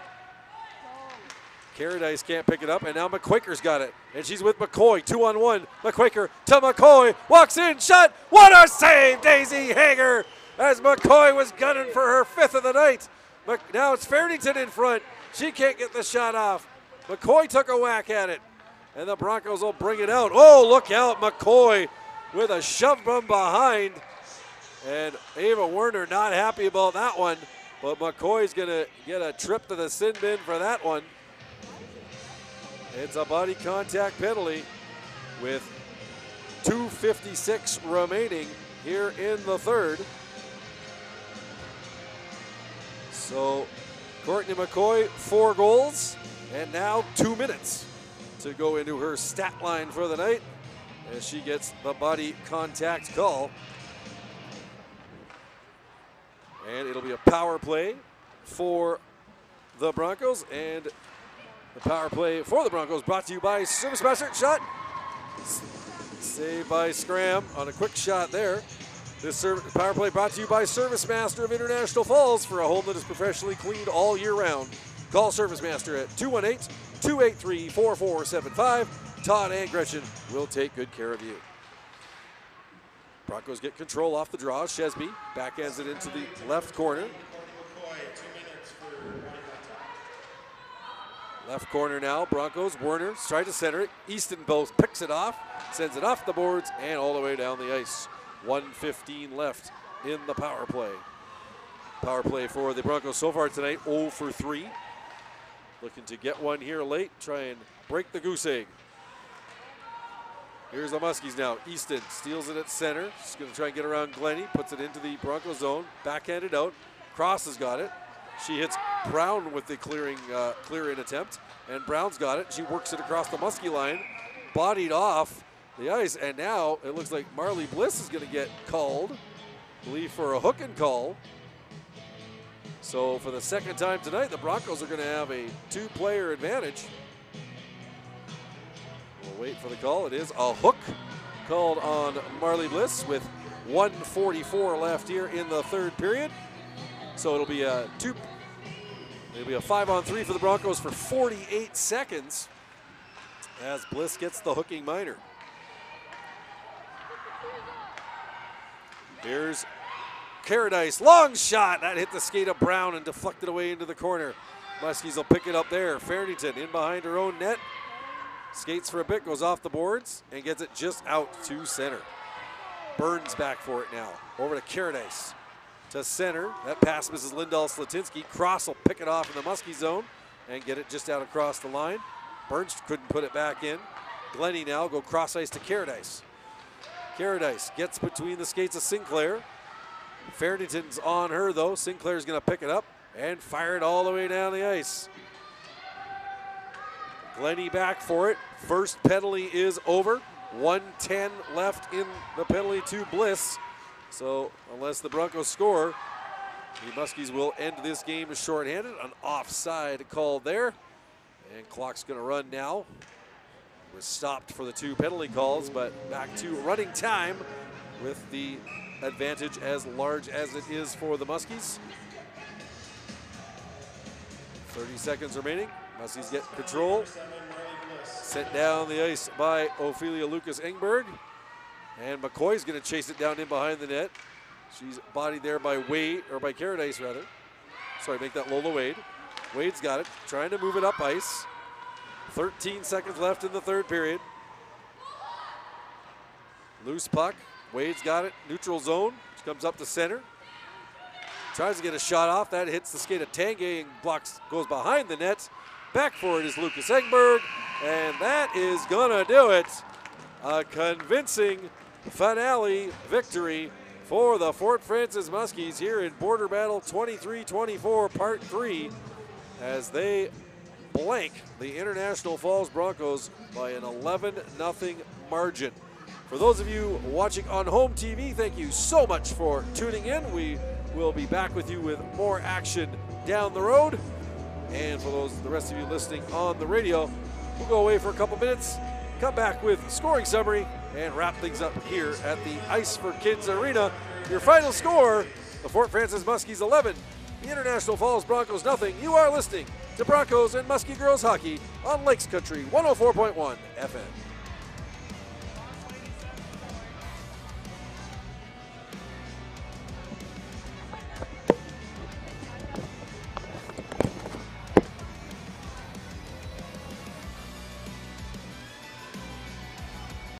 Caradice can't pick it up, and now McQuaker's got it. And she's with McCoy, two on one. McQuaker to McCoy, walks in, shot. What a save, Daisy Hager, as McCoy was gunning for her fifth of the night. But now it's Farrington in front. She can't get the shot off. McCoy took a whack at it, and the Broncos will bring it out. Oh, look out, McCoy with a shove from behind. And Ava Werner not happy about that one, but McCoy's going to get a trip to the sin bin for that one. It's a body contact penalty with 2.56 remaining here in the third. So Courtney McCoy, four goals, and now two minutes to go into her stat line for the night as she gets the body contact call. And it'll be a power play for the Broncos. And the power play for the Broncos brought to you by Service Master. Shot. Saved by Scram on a quick shot there. This power play brought to you by Service Master of International Falls for a home that is professionally cleaned all year round. Call Service Master at 218 283 4475. Todd and Gretchen will take good care of you. Broncos get control off the draw. Shesby backhands it into the left corner. Left corner now, Broncos. Werner tries to center it. Easton Bose picks it off, sends it off the boards, and all the way down the ice. 115 left in the power play. Power play for the Broncos so far tonight, 0 for 3. Looking to get one here late, try and break the goose egg. Here's the Muskies now. Easton steals it at center. She's going to try and get around Glennie. puts it into the Bronco zone, backhanded out. Cross has got it. She hits Brown with the clearing uh, clearing attempt, and Brown's got it. She works it across the Muskie line, bodied off the ice, and now it looks like Marley Bliss is going to get called, I believe for a hook and call. So for the second time tonight, the Broncos are going to have a two-player advantage. We'll wait for the call. It is a hook called on Marley Bliss with 144 left here in the third period. So it'll be a two. It'll be a five on three for the Broncos for 48 seconds as Bliss gets the hooking minor. Here's Caradice, long shot. That hit the skate of Brown and deflected away into the corner. Muskies will pick it up there. Farrington in behind her own net. Skates for a bit, goes off the boards, and gets it just out to center. Burns back for it now. Over to Caradice to center. That pass misses Lindahl Slatinsky. Cross will pick it off in the Muskie zone and get it just out across the line. Burns couldn't put it back in. Glenny now go cross ice to Caradice. Caradice gets between the skates of Sinclair. Farrington's on her though. Sinclair's going to pick it up and fire it all the way down the ice. Glenny back for it. First penalty is over. 110 left in the penalty to Bliss. So unless the Broncos score, the Muskies will end this game shorthanded. An offside call there. And clock's going to run now. Was stopped for the two penalty calls, but back to running time with the advantage as large as it is for the Muskies. 30 seconds remaining. Muskies get control. Sent down the ice by Ophelia Lucas Engberg. And McCoy's going to chase it down in behind the net. She's bodied there by Wade, or by Caradice rather. Sorry, make that Lola Wade. Wade's got it, trying to move it up ice. 13 seconds left in the third period. Loose puck. Wade's got it, neutral zone. Comes up to center. Tries to get a shot off. That hits the skate of Tanguay and blocks, goes behind the net. Back for it is Lucas Engberg. And that is going to do it. A convincing finale victory for the Fort Frances Muskies here in Border Battle 23 24, Part 3, as they blank the International Falls Broncos by an 11 0 margin. For those of you watching on home TV, thank you so much for tuning in. We will be back with you with more action down the road. And for those the rest of you listening on the radio, we'll go away for a couple minutes, come back with scoring summary, and wrap things up here at the Ice for Kids Arena. Your final score: the Fort Frances Muskies 11, the International Falls Broncos nothing. You are listening to Broncos and Muskie Girls Hockey on Lakes Country 104.1 FM.